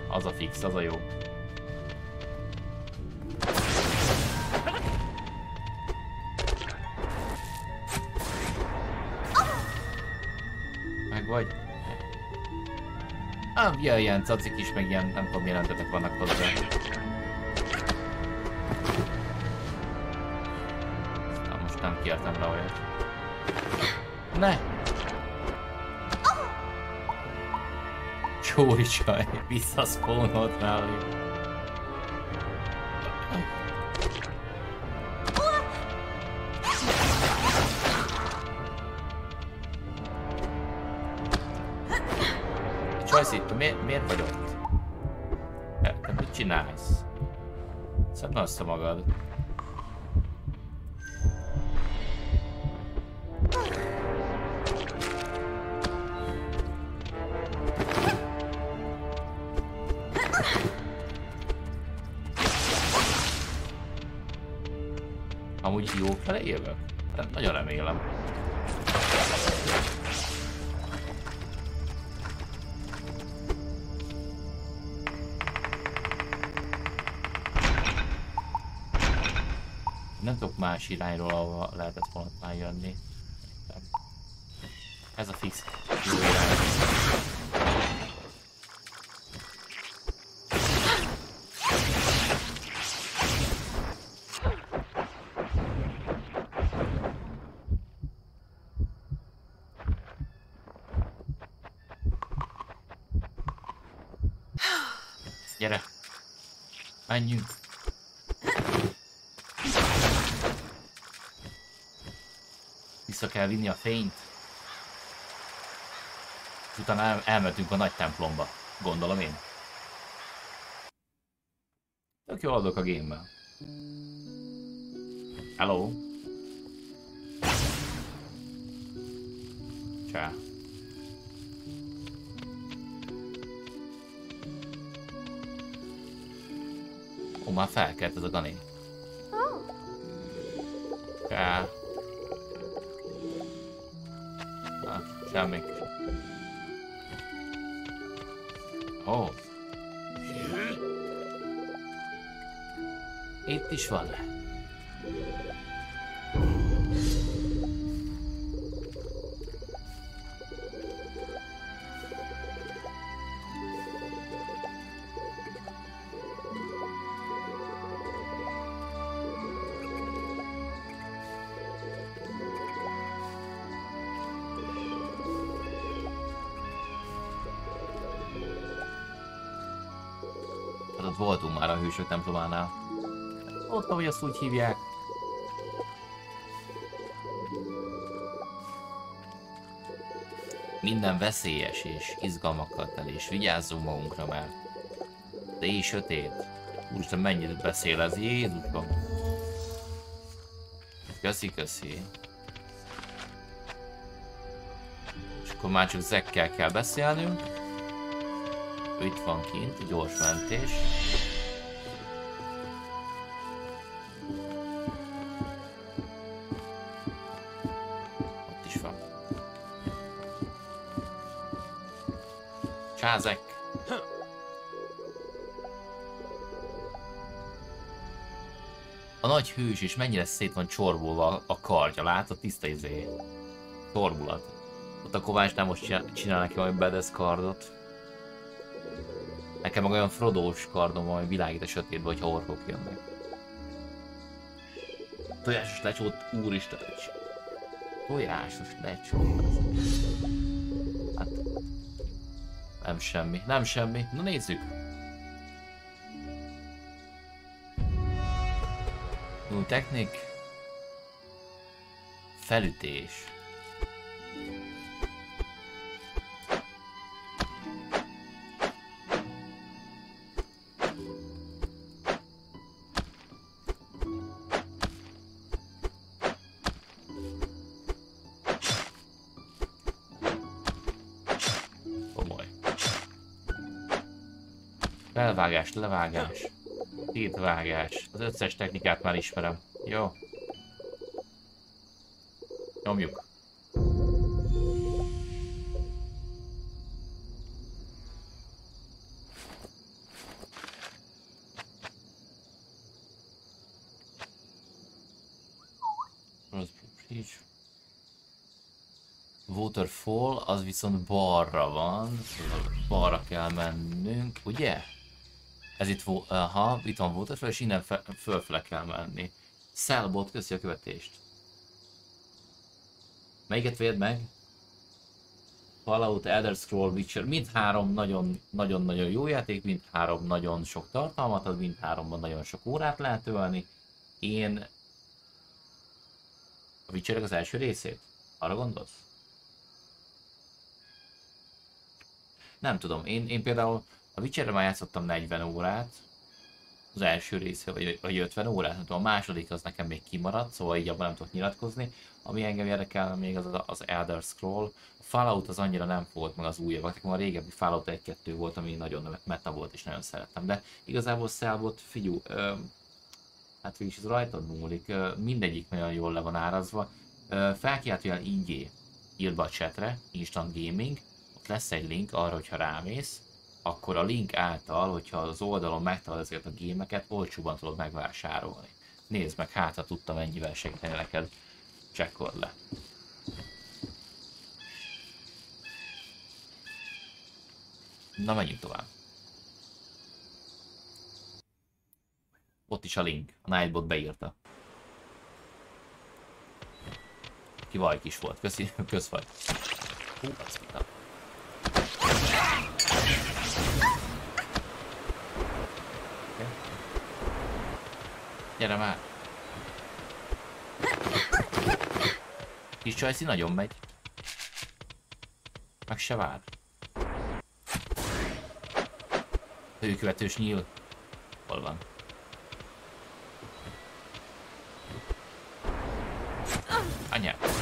Az a fix, az a jó. Meg vagy? Ah, ja, ilyen cacik is, meg ilyen, nem tudom, jelentetek vannak hozzá. Na, most nem kértem rá olyat. Ne. Čurića je pisa spolno odnalio. Fele jövök? Hát nagyon remélem. Nem tudok más irányról, ahova lehetett volna jönni. Ez a fix jó irány. Gyere! Menjünk! Vissza kell vinni a fényt. És utána el, elmentünk a nagy templomba. Gondolom én. Tök jól adok a gémmel. Hello. Csá. Ó, már felkelt ez a Gani. Csá. Na, semmi. Ó. Oh. Itt is van. Hát hősök templománál. Ott, ahogy azt úgy hívják. Minden veszélyes és izgalmakkal tel, és vigyázzunk magunkra, mert így sötét. Úristen, mennyit beszél ez, Jézusom. Köszi, köszi. És akkor már csak Zekkel kell beszélnünk. Itt van kint, gyors mentés. Csázek. A nagy hős is mennyire szét van csorbulva a kardja, látod? Tiszta izé. Csorbulat. Ott a nem most csinál neki valami bedesz kardot. Nekem meg olyan Frodós kardom, ami világít a sötétbe, hogyha orkok jönnek. Tojásos lecsót, úristen, tojásos lecsót. Nem semmi, nem semmi. Na nézzük. New technik. Felütés. Felvágás, levágás, szétvágás. Az összes technikát már ismerem. Jó. Nyomjuk. Waterfall, az viszont balra van, szóval balra kell mennünk, ugye? Ez itt, ha itt van Waterfall, és innen fe, fölfele kell menni. Cellbot, köszi a követést. Melyiket véd meg? Fallout, Elder Scroll, Witcher, mind három nagyon-nagyon jó játék, mind három nagyon sok tartalmat ad, mind háromban nagyon sok órát lehet ölni. Én a Witcher az első részét? Arra gondolsz? Nem tudom, én, én például a Witcherre már játszottam 40 órát, az első része, vagy, vagy 50 órát, nem tudom, a második az nekem még kimaradt, szóval így abban nem tudok nyilatkozni. Ami engem érdekel még az az Elder Scroll. A Fallout az annyira nem volt meg az újabb, nekem a régebbi Fallout 1-2 volt, ami nagyon meta volt és nagyon szerettem. De igazából Cellbot, figyú, ö, hát végig ez rajtad múlik, ö, mindegyik nagyon jól le van árazva. Felkiáltójel ingé írt be a chatre, Instant Gaming, ott lesz egy link arra, hogyha rámész, akkor a link által, hogyha az oldalon megtalálod ezeket a gémeket, olcsóban tudod megvásárolni. Nézd meg, hát ha tudtam ennyivel segíteni neked, csekkold le. Na menjünk tovább. Ott is a link, a Nightbot beírta. Ki vaj kis volt, köszi, kösz vagy. Hú, azt mondtam. Gyere már! Kis csajszi nagyon megy. Meg se vár. Hőkövetős nyíl. Hol van? Anyám.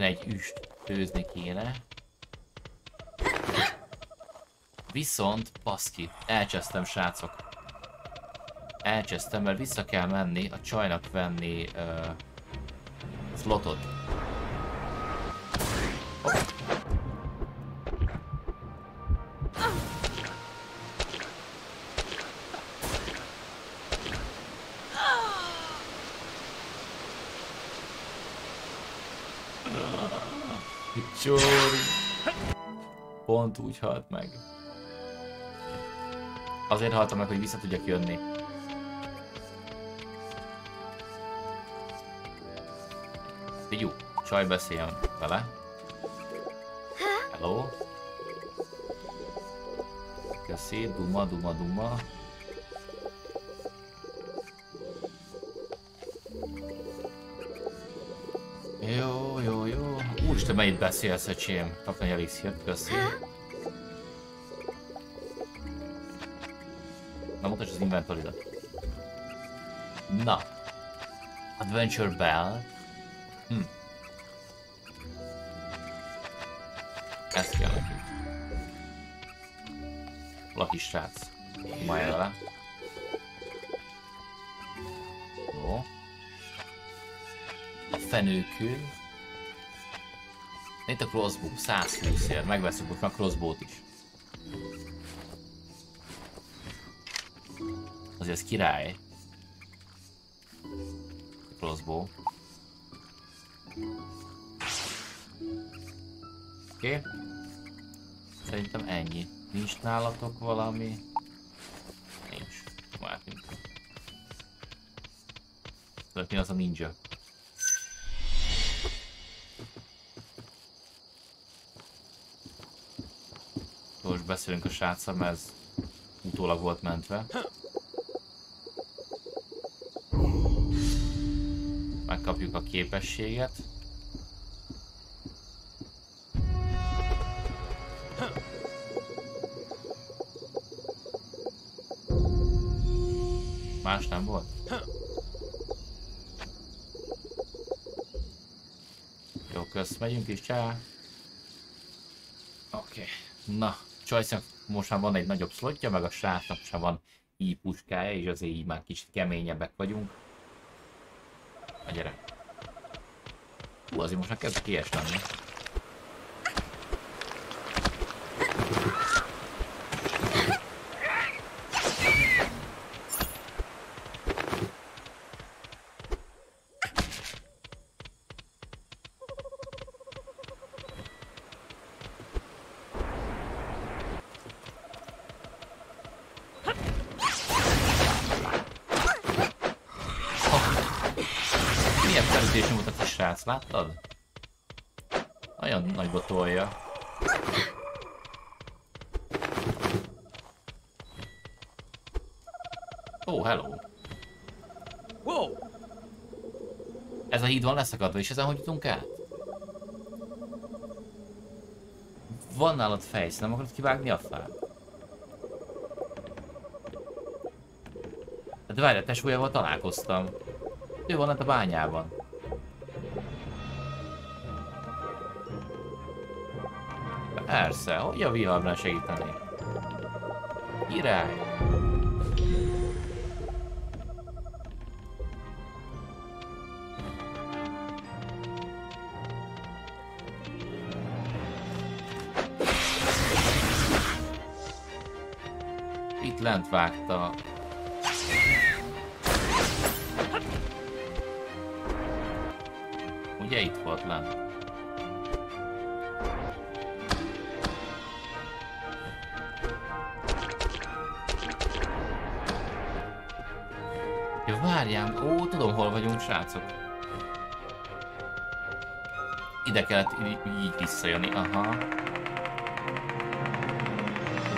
Kéne egy üst főzni kéne. Viszont, baszki, elcsesztem srácok. Elcsesztem, mert vissza kell menni a csajnak venni uh, slotot. Csóri. Pont úgy halt meg. Azért haltam meg, hogy vissza tudjak jönni. Figyú, csaj beszéljen vele. Hello. Köszi, duma, duma, duma. Jó, Először mennyit beszélsz, öcsém? Kaptam egy elixírt, köszi. Na mutasd az inventoridat. Na. Adventure Bell. Hm. Ezt kell nekünk. Valaki srác. Majd vele. Jó. A fenőkő. Itt a crossbow, 120 ér. Megveszünk most már crossbow-t is. Azért ez király. Crossbow. Oké. Okay. Szerintem ennyi. Nincs nálatok valami? Nincs. Már nincs. Tudod az a ninja? Beszélünk a sráccal, mert ez utólag volt mentve. Megkapjuk a képességet. Más nem volt? Jó, kösz, megyünk is, csá. Oké, okay. na, Csajsznak most már van egy nagyobb szlotja, meg a srácnak sem van így puskája, és azért így már kicsit keményebbek vagyunk. Na gyere. Hú, azért most már kezd kies lenni. srác, láttad? Nagyon nagyba tolja. Ó, oh, hello. Wow. Ez a híd van leszakadva, és ezen hogy jutunk át? Van nálad fejsz, nem akarod kivágni a fát? De hát várj, tesójával találkoztam. Ő van ott a bányában. Persze, hogy a viharban segíteni? Király! Itt lent vágta Ide kellett így visszajönni, aha.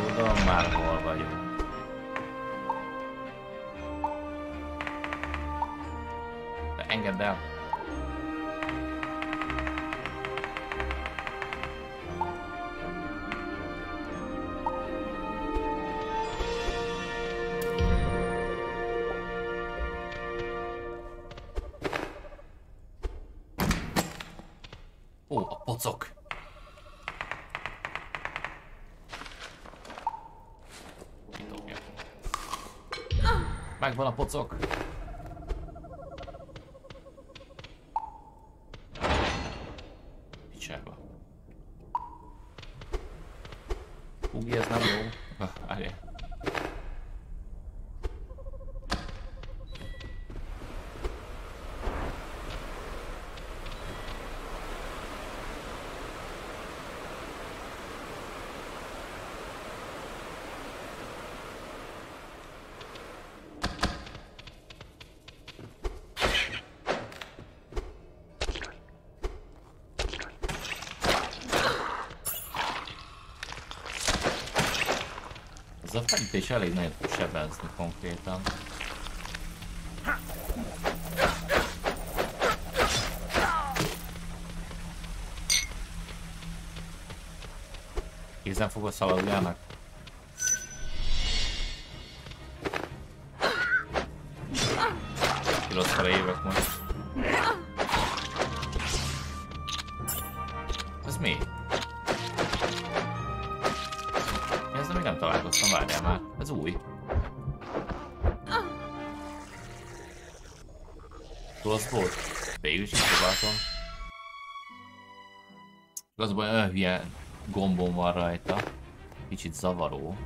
Tudom már hol vagyunk. Megvan a pocok. Picsába. Ugi, ez nem jó. Várjál. Felütés elég nagyon tud sebezni konkrétan. Kézen fogod szaladjának? Az baj, olyan hülye gombom van rajta. Kicsit zavaró.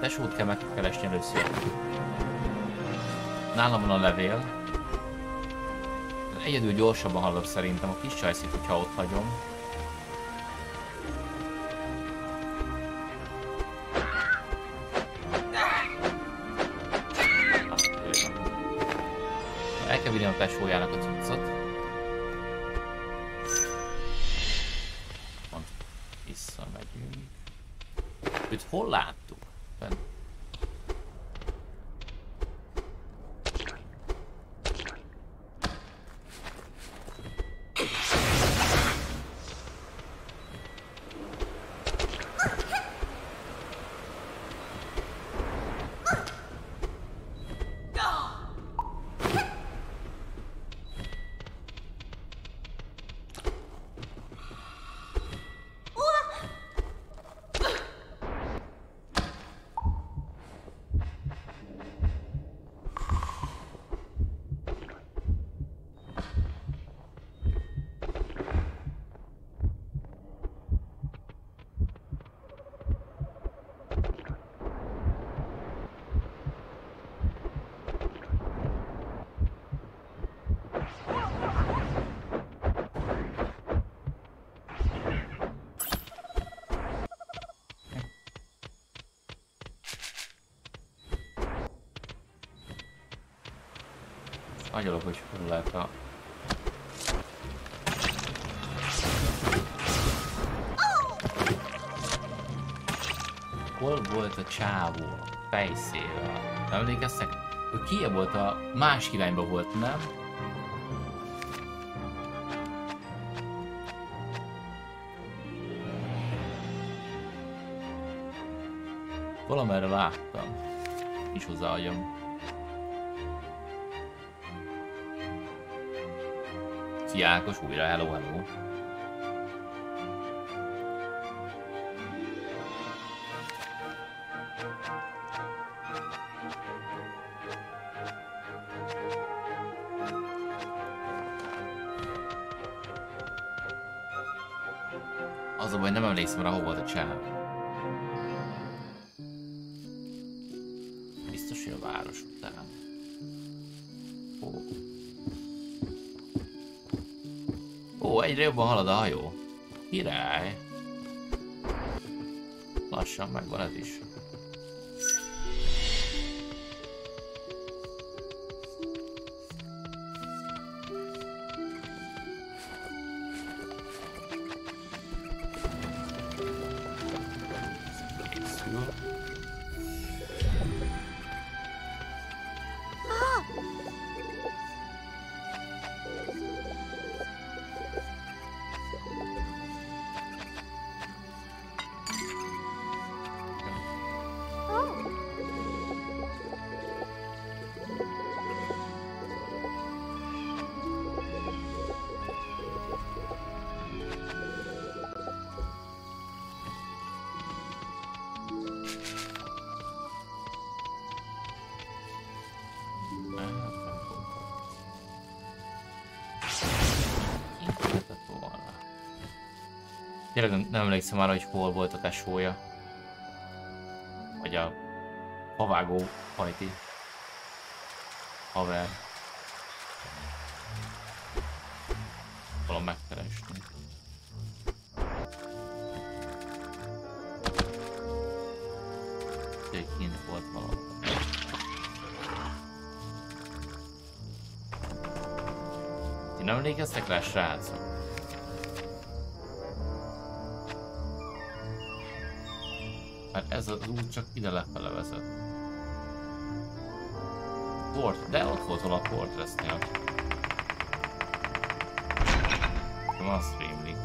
Tesót kell megkeresni először. Nálam van a levél. Egyedül gyorsabban hallok szerintem a kis csajszit, hogyha ott hagyom. El kell vinni a tesójának a cuccot. Őt agyalok, hogy hol lehet a... Hol volt a csávó fejszével? Emlékeztek? Ő kie volt a másik irányba volt, nem? Valamerre láttam. És hozzáadjam. Szia यहाँको सुविराउ भन्नु Tényleg nem, nem emlékszem már, hogy hol volt a tesója. Vagy a Havágó hajti. Haver. Valami megkeresni. Egy kint volt valami. Ti nem emlékeztek rá, srácok? Ez az út csak ide lefele vezet. Port, de ott volt valami Fortressnél. Nem azt rémlik.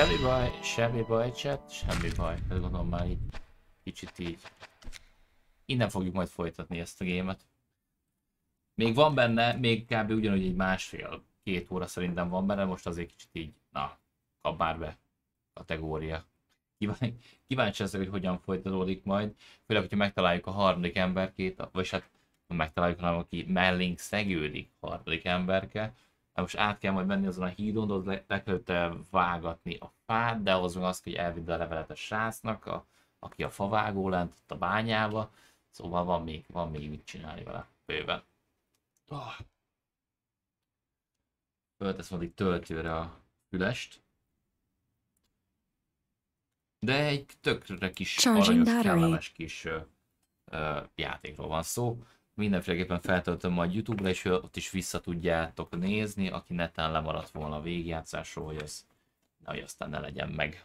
Semmi baj, semmi baj, chat, semmi baj. Ez gondolom már így kicsit így. Innen fogjuk majd folytatni ezt a gémet. Még van benne, még kb. ugyanúgy egy másfél, két óra szerintem van benne, most azért kicsit így, na, kap már be kategória. Kíván, kíváncsi ezzel, hogy hogyan folytatódik majd, főleg, hogyha megtaláljuk a harmadik emberkét, vagy hát megtaláljuk, hanem aki mellénk szegődik harmadik emberke. Hát most át kell majd menni azon a hídon, ott le, le kell vágatni a fát, de ahhoz meg azt, hogy elvidd a levelet a srácnak, a, aki a favágó lent ott a bányába. Szóval van még, van még mit csinálni vele bőven. Oh. Fölteszem addig töltőre a fülest. De egy tökre kis aranyos, kellemes kis ö, ö, játékról van szó mindenféleképpen feltöltöm majd YouTube-ra, és ott is vissza tudjátok nézni, aki neten lemaradt volna a végigjátszásról, hogy az, hogy aztán ne legyen meg.